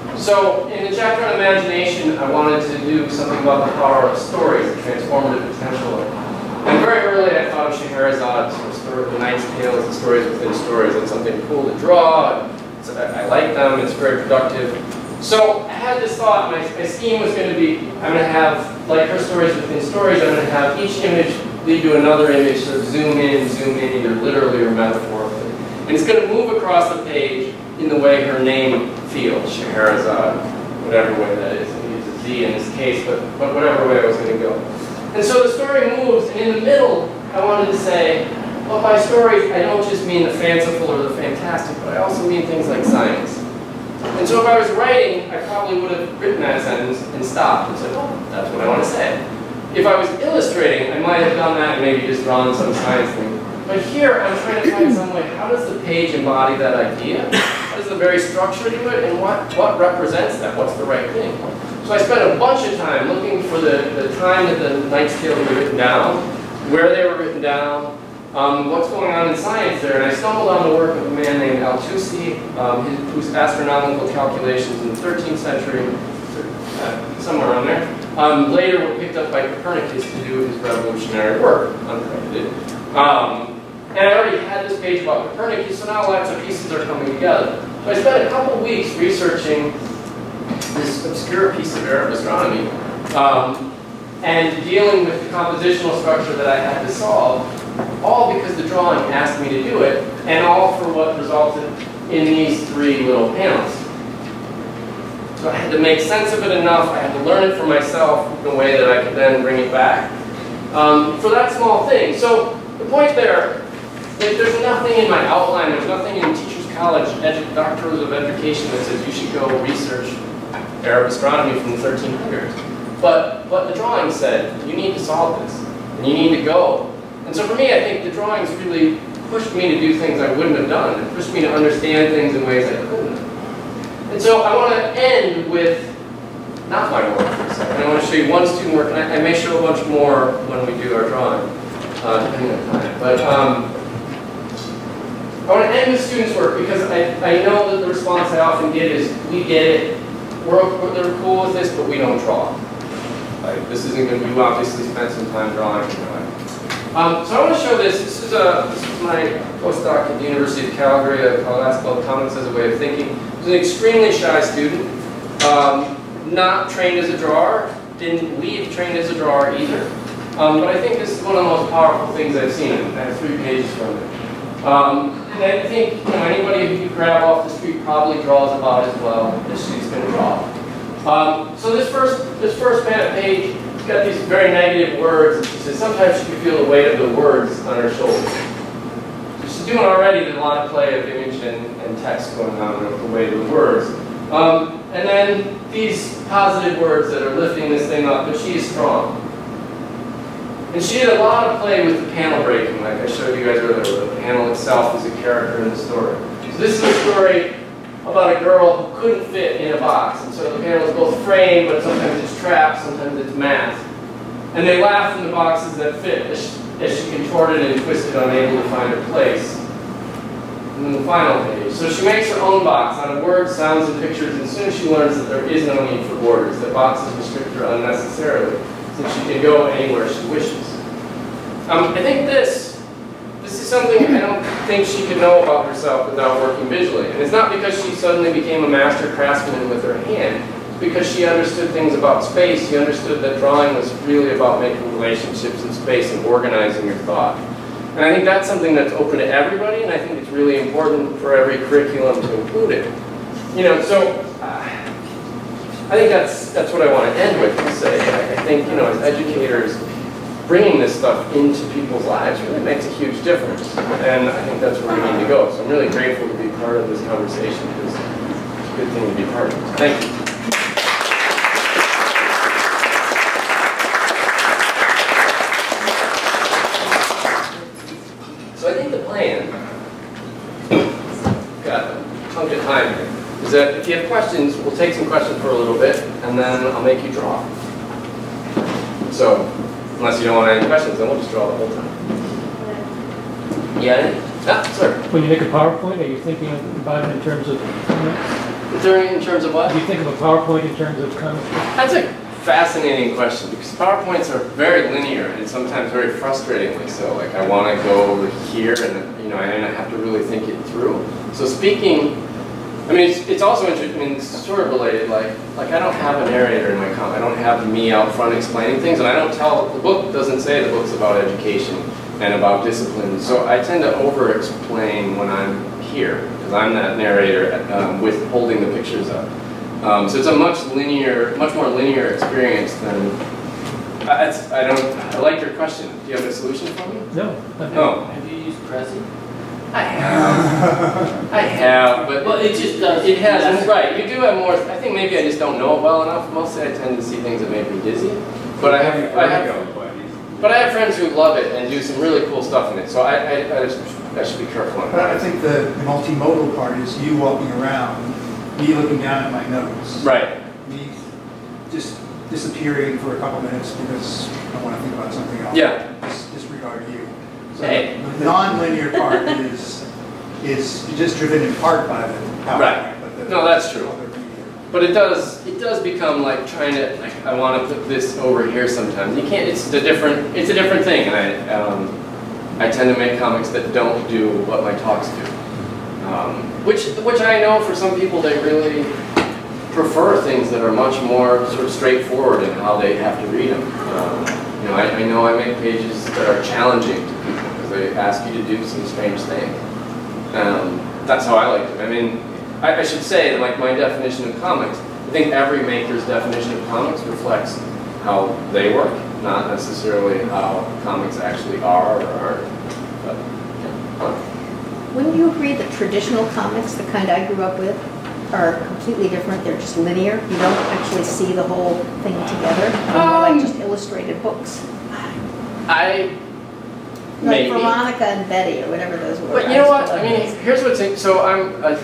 done. So in the chapter on imagination, I wanted to do something about the power of stories, the transformative potential. And very early I thought of Scheherazade, story, the Knight's Tales, the stories within stories, and something cool to draw. I, I like them, it's very productive. So I had this thought, my, my scheme was going to be, I'm going to have, like her stories within stories, I'm going to have each image lead to another image, sort of zoom in, zoom in, either literally or metaphorically. And it's going to move across the page in the way her name feels, Scheherazade, whatever way that is. I use a Z in this case, but, but whatever way I was going to go. And so the story moves, and in the middle, I wanted to say, well, by stories, I don't just mean the fanciful or the fantastic, but I also mean things like science. And so if I was writing, I probably would have written that sentence and stopped and said, oh, that's what I want to say. If I was illustrating, I might have done that and maybe just drawn some science thing. But here, I'm trying to find some way, how does the page embody that idea? How does the very structure do it? And what, what represents that? What's the right thing? So I spent a bunch of time looking for the, the time that the Knight's Tales were written down, where they were written down, um, what's going on in science there, and I stumbled on the work of a man named al-Tusi, um, his, whose astronomical calculations in the 13th century, uh, somewhere on there, um, later were picked up by Copernicus to do his revolutionary work, uncredited. Um, and I already had this page about Copernicus, so now lots of pieces are coming together. So I spent a couple weeks researching this obscure piece of Arab astronomy um, and dealing with the compositional structure that I had to solve, all because the drawing asked me to do it, and all for what resulted in these three little panels. So I had to make sense of it enough, I had to learn it for myself in a way that I could then bring it back um, for that small thing. So the point there, there's nothing in my outline, there's nothing in Teachers College, edu Doctorate of Education that says you should go research Arab astronomy from the 1300s. But, but the drawing said, you need to solve this, and you need to go. And so for me, I think the drawings really pushed me to do things I wouldn't have done. It pushed me to understand things in ways I couldn't. And so I want to end with not my work for a second. I want to show you one student work, and I, I may show a bunch more when we do our drawing, uh, depending on time. But um, I want to end with students' work because I, I know that the response I often get is, we get it, we're, we're cool with this, but we don't draw. Like, this isn't going to, you obviously spent some time drawing. Um, so I want to show this. This is, a, this is my postdoc at the University of Calgary, a class called Comics as a Way of Thinking. He's an extremely shy student, um, not trained as a drawer, didn't leave trained as a drawer either. Um, but I think this is one of the most powerful things I've seen. I have three pages from it. Um, and I think you know, anybody who you grab off the street probably draws about as well as she's going to draw. Um, so this first, this first page got these very negative words. And she says sometimes she can feel the weight of the words on her shoulders. She's doing already a lot of play of image and, and text going on with the weight of the words. Um, and then these positive words that are lifting this thing up, but she is strong. And she did a lot of play with the panel breaking, like I showed you guys earlier. The panel itself is a character in the story. So this is a story about a girl who couldn't fit in a box. And so the panel is both framed, but sometimes it's trapped, sometimes it's masked. And they laugh in the boxes that fit as she, as she contorted and twisted, unable to find her place. And then the final page. So she makes her own box out of words, sounds, and pictures, and soon she learns that there is no need for borders, that boxes restrict her unnecessarily, since she can go anywhere she wishes. Um, I think this this is something I don't think she could know about herself without working visually. And it's not because she suddenly became a master craftsman with her hand. Because she understood things about space. She understood that drawing was really about making relationships in space and organizing your thought. And I think that's something that's open to everybody, and I think it's really important for every curriculum to include it. You know, so uh, I think that's, that's what I want to end with, to say, I I think, you know, as educators, bringing this stuff into people's lives really makes a huge difference. And I think that's where we need to go. So I'm really grateful to be part of this conversation, because it's a good thing to be part of. Thank you. So I think the plan, got a chunk of time here, is that if you have questions, we'll take some questions for a little bit, and then I'll make you draw. So, unless you don't want any questions, then we'll just draw the whole time. Yeah, ah, sir. When you make a PowerPoint, are you thinking about it in terms of comments? During, in terms of what? Do you think of a PowerPoint in terms of comments? That's a fascinating question because PowerPoints are very linear and sometimes very frustratingly so. Like I want to go over here and you know I have to really think it through. So speaking, I mean it's, it's also interesting. I mean it's sort of related. Like like I don't have a narrator in my com. I don't have me out front explaining things, and I don't tell. The book doesn't say the book's about education and about discipline. So I tend to over explain when I'm here because I'm that narrator um, with holding the pictures up. Um, so it's a much linear, much more linear experience than. I, I don't. I like your question. Do you have a solution for me? No. I- No. Have you used Prezi? I have. I have, but Well, it just does. it has. Right. You do have more. I think maybe I just don't know it well enough. Mostly, I tend to see things that make me dizzy. But I have. I have. But I have friends who love it and do some really cool stuff in it. So I. I, I, just, I should be careful on But I think the multimodal part is you walking around, me looking down at my notes. Right. Me just disappearing for a couple minutes because I want to think about something else. Yeah. Dis- Disregard you. So the non-linear part is, is just driven in part by the PowerPoint. Right. the No, that's true. But it does, it does become like trying to, like, I want to put this over here sometimes. You can't, it's a different, it's a different thing. And I, um, I tend to make comics that don't do what my talks do. Um, which, which I know for some people, they really prefer things that are much more sort of straightforward in how they have to read them. Um, you know, I, I know I make pages that are challenging to people because they ask you to do some strange thing. Um, that's how I like them. I mean, I, I should say, that like my definition of comics, I think every maker's definition of comics reflects how they work, not necessarily how comics actually are or aren't. But, yeah. Wouldn't you agree that traditional comics, the kind I grew up with, are completely different? They're just linear. You don't actually see the whole thing together. Um, like just illustrated books. I Like maybe. Veronica and Betty or whatever those were. But you know what? I mean, here's what's in, so I'm a,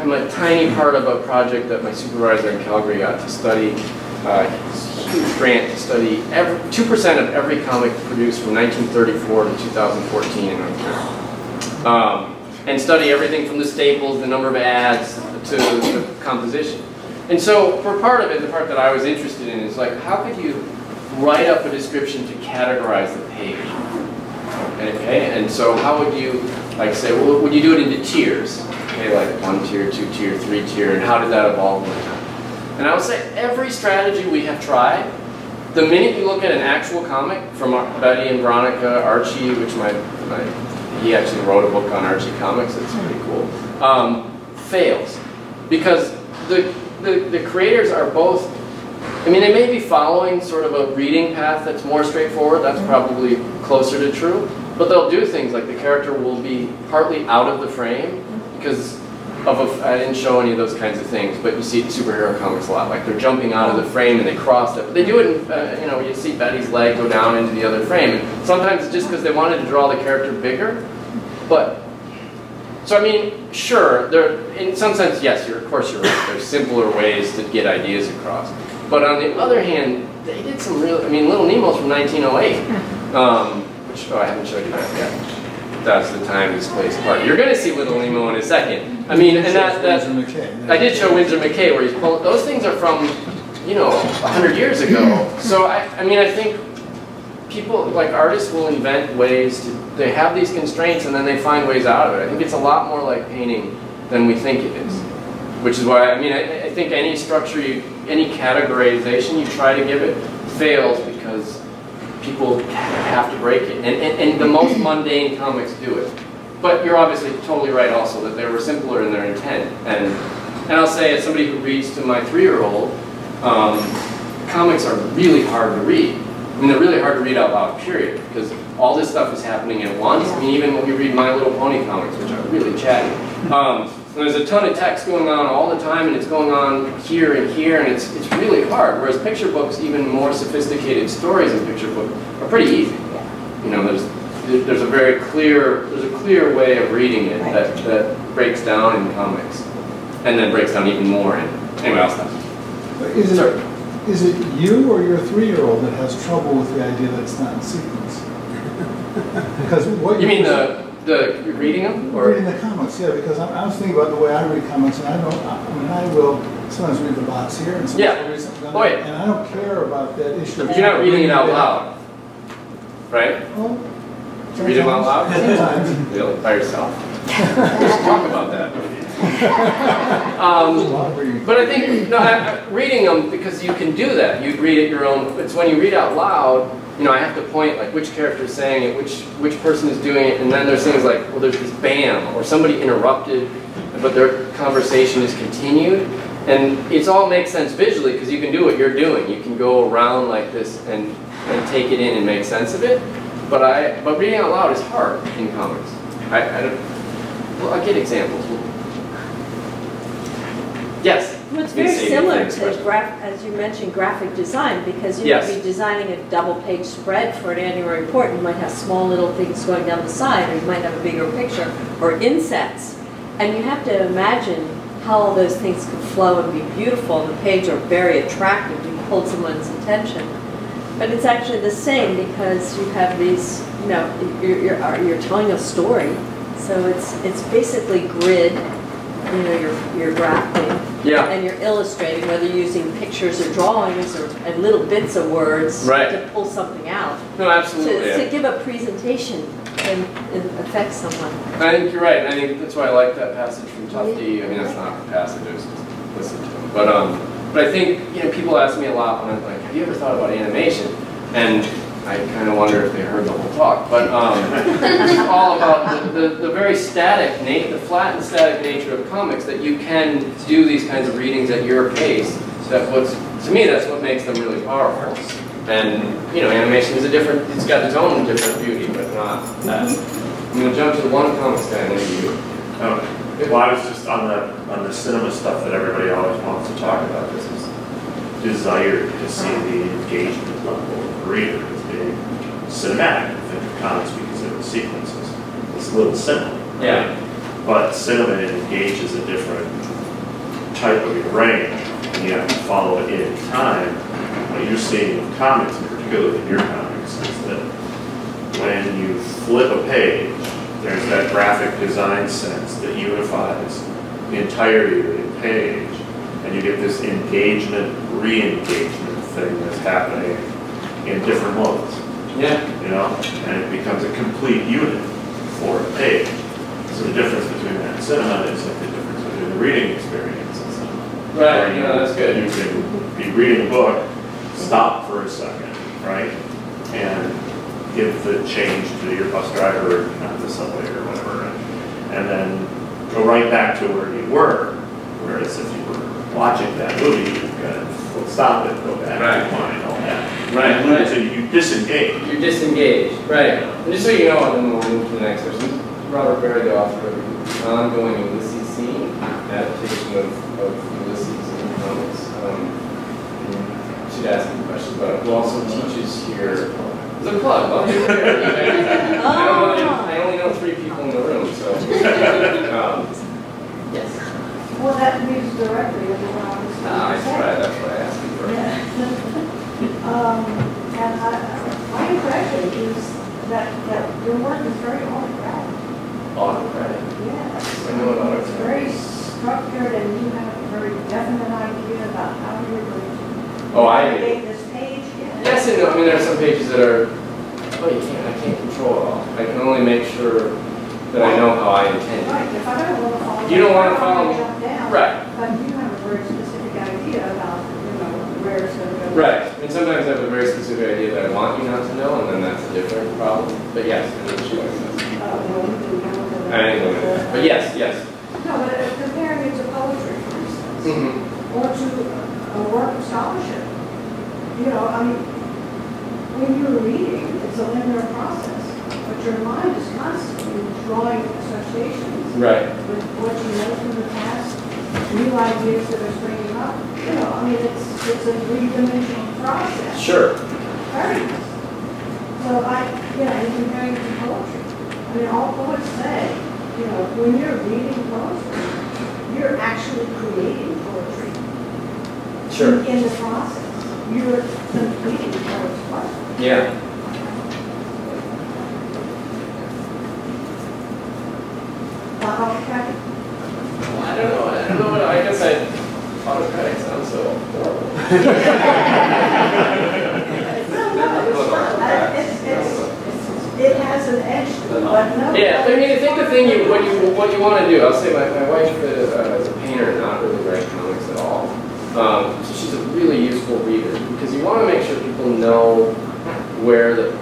I'm a tiny part of a project that my supervisor in Calgary got to study. Uh, a huge grant to study every two percent of every comic produced from 1934 to 2014 in Ontario, um, and study everything from the staples, the number of ads, to the composition. And so, for part of it, the part that I was interested in is like, how could you write up a description to categorize the page? Okay, and so how would you, like say, well, would you do it into tiers? Okay, like one tier, two tier, three tier, and how did that evolve over time? And I would say every strategy we have tried, the minute you look at an actual comic from Betty and Veronica, Archie, which my, my he actually wrote a book on Archie comics, it's pretty cool, um, fails. Because the, the, the creators are both I mean, they may be following sort of a reading path that's more straightforward, that's probably closer to true, but they'll do things like the character will be partly out of the frame because of a, I didn't show any of those kinds of things, but you see superhero comics a lot, like they're jumping out of the frame and they cross it. But they do it, in, uh, you know, you see Betty's leg go down into the other frame, and sometimes it's just because they wanted to draw the character bigger, but so I mean, sure, there in some sense, yes, you're of course you're right. There's simpler ways to get ideas across. But on the other hand, they did some real. I mean, Little Nemo's from 1908, um, oh, I haven't showed you that yet. That's the time, this place, part. You're going to see Little Nemo in a second. I mean, and that that I did show Winsor McCay where he's pulling. Those things are from, you know, 100 years ago. So I, I mean, I think people like artists will invent ways to they have these constraints and then they find ways out of it i think it's a lot more like painting than we think it is which is why i mean i, I think any structure you any categorization you try to give it fails because people have to break it and, and, and the most mundane comics do it but you're obviously totally right also that they were simpler in their intent and and i'll say as somebody who reads to my three-year-old um, comics are really hard to read. I mean, they're really hard to read out loud, period, because all this stuff is happening at once. I mean, even when we read My Little Pony comics, which are really chatty, um, there's a ton of text going on all the time, and it's going on here and here, and it's, it's really hard. Whereas picture books, even more sophisticated stories in picture book, are pretty easy. You know, there's there's a very clear there's a clear way of reading it that, that breaks down in comics, and then breaks down even more in anyway. I'll stop. Is Sorry. it, is it you or your three-year-old that has trouble with the idea that it's not in sequence? Because what. You mean you're- the the reading them or? Reading the comics, yeah, because I'm, I was thinking about the way I read comics, and I don't, I I mean, I will sometimes read the box here, and Yeah. sometimes I'll read something Oh, yeah. and I don't care about that issue. But you're not reading it out loud, right? Well, You read them out loud? Sometimes. Really? By yourself? Let's talk about that. Um, But I think, no, I, I, reading them, because you can do that, you read it your own, it's when you read out loud, you know, I have to point, like, which character is saying it, which, which person is doing it, and then there's things like, well, there's this bam, or somebody interrupted, but their conversation is continued, and it's all makes sense visually, because you can do what you're doing, you can go around like this and, and take it in and make sense of it, but I, but reading out loud is hard in comics. I, I don't, well, I'll get examples. Yes? Well, it's very similar to, graph, as you mentioned, graphic design, because you Yes. might be designing a double-page spread for an annual report. You might have small little things going down the side, or you might have a bigger picture, or insets. And you have to imagine how all those things could flow and be beautiful on the page, or very attractive, to hold someone's attention. But it's actually the same, because you have these, you know, you're, you're, are- you're telling a story. So it's, it's basically grid, you know, you're, you're graphing. Yeah. And you're illustrating, whether you're using pictures or drawings or, and little bits of words Right. to pull something out. No, To, absolutely. to give a presentation and it affects someone. I think you're right, and I think that's why I like that passage from Tufte. I mean, that's not a passage, I was just listening to him. But, um, but I think, you know, people ask me a lot when I'm like, have you ever thought about animation? And I kind of wonder if they heard the whole talk. But um, it's all about the, the, the very static, the flat and static nature of comics, that you can do these kinds of readings at your pace. That what's, to me, that's what makes them really powerful. And, you know, animation is a different, it's got its own different beauty, but not that. I'm gonna jump to the one comic guy and you. Oh, Well, I was just on the, on the cinema stuff that everybody always wants to talk about, this is desire to see the engagement level of the being cinematic. I think of comics because they're sequences, it's a little cinema. right? Yeah. But cinema engages a different type of your brain, and you have to follow it in time. What you're seeing in comics, and particularly in your comics, is that when you flip a page, there's that graphic design sense that unifies the entirety of the page, and you get this engagement, re-engagement thing that's happening in different modes Yeah. you know, and it becomes a complete unit for a page. So the difference between that and cinema is like the difference between the reading experience and cinema. Right, you know, that's good. You can be reading a book, stop for a second, right? And give the change to your bus driver, not the subway or whatever, and- and then go right back to where you were. Whereas if you were watching that movie, you've got stop it, go back, Right. rewind, all that. Right, right. So you disengage. You're disengaged, right. And just so you know, then we'll move to the next person. Robert Berry, the author of the ongoing Ulysses Seen, adaptation of, of Ulysses in the comics. Um, you should ask him questions about it. Who also teaches here. There's a plug. I'll do it. I, don't know, I only know three people in the room, so. Um, yes. Well, that leads directly into what I was going to that's say. That's what I asked you for. Um, and I, my impression is that, that your work is very autocratic. Autocratic. Yes. I know about It's very structured and you have a very definite idea about how you're going to Oh, I. navigate this page. Yes and no. I mean, there are some pages that are, oh, you can't, I can't control it all. I can only make sure that I know how I intend. Right, if I don't want to follow. You don't wanna follow me. Right. But you have a very specific idea about, you know, where it's going to go. Right. And sometimes I have a very specific idea that I want you not to know, and then that's a different problem. But yes, I know what you like this. Uh, well, we do have didn't go into. But yes, yes. No, but uh, comparing it to poetry, for instance, Mm-hmm. or to a work of scholarship. you know, I mean, when you're reading, it's a linear process, but your mind is constantly drawing associations Right. with what you know from the past, new ideas that are springing up. You know, I mean, it's, it's a three-dimensional process. Sure. Very. So I, you know, in comparing to poetry, I mean, all poets say, you know, when you're reading poetry, you're actually creating poetry. Sure. In in the process, you're completing the poet's work. Yeah. Uh, I don't know, I don't know, what- I guess I, autocratic sounds so horrible. No, no, it's not. Uh, It's, it's, it has an edge it, but no. Yeah, I mean, I think the thing you, what you, what you want to do, I'll say my, my wife uh, is a painter, not really writing comics at all. Um, so she's a really useful reader because you want to make sure people know where the,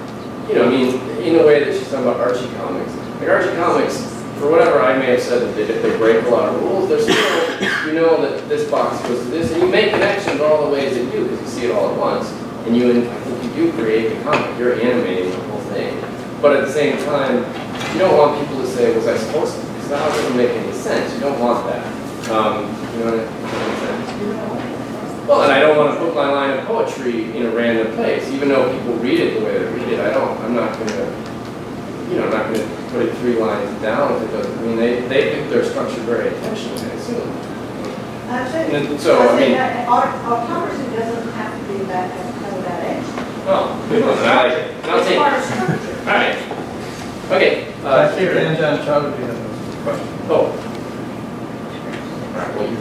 you know, I mean, in a way that she's talking about Archie comics. Like Archie comics, for whatever I may have said that they, if they break a lot of rules, there's still, you know that this box goes to this, and you make connections all the ways that you do because you see it all at once. And you, I think you do create the comic, you're animating the whole thing. But at the same time, you don't want people to say, was I supposed to? Because that doesn't make any sense. You don't want that. Um, you know what I mean? Well, and I don't want to put my line of poetry in a random place, even though people read it the way they read it. I don't. I'm not going to, you know, not going to put it three lines down if it doesn't. I mean, they, they pick their structure very intentionally, I assume. So, I, I mean, our, our conversation doesn't have to be that kind of that edge. Well, good one. I, It's part of structure. All right. Okay. Uh, I think question. Oh. All right, well, you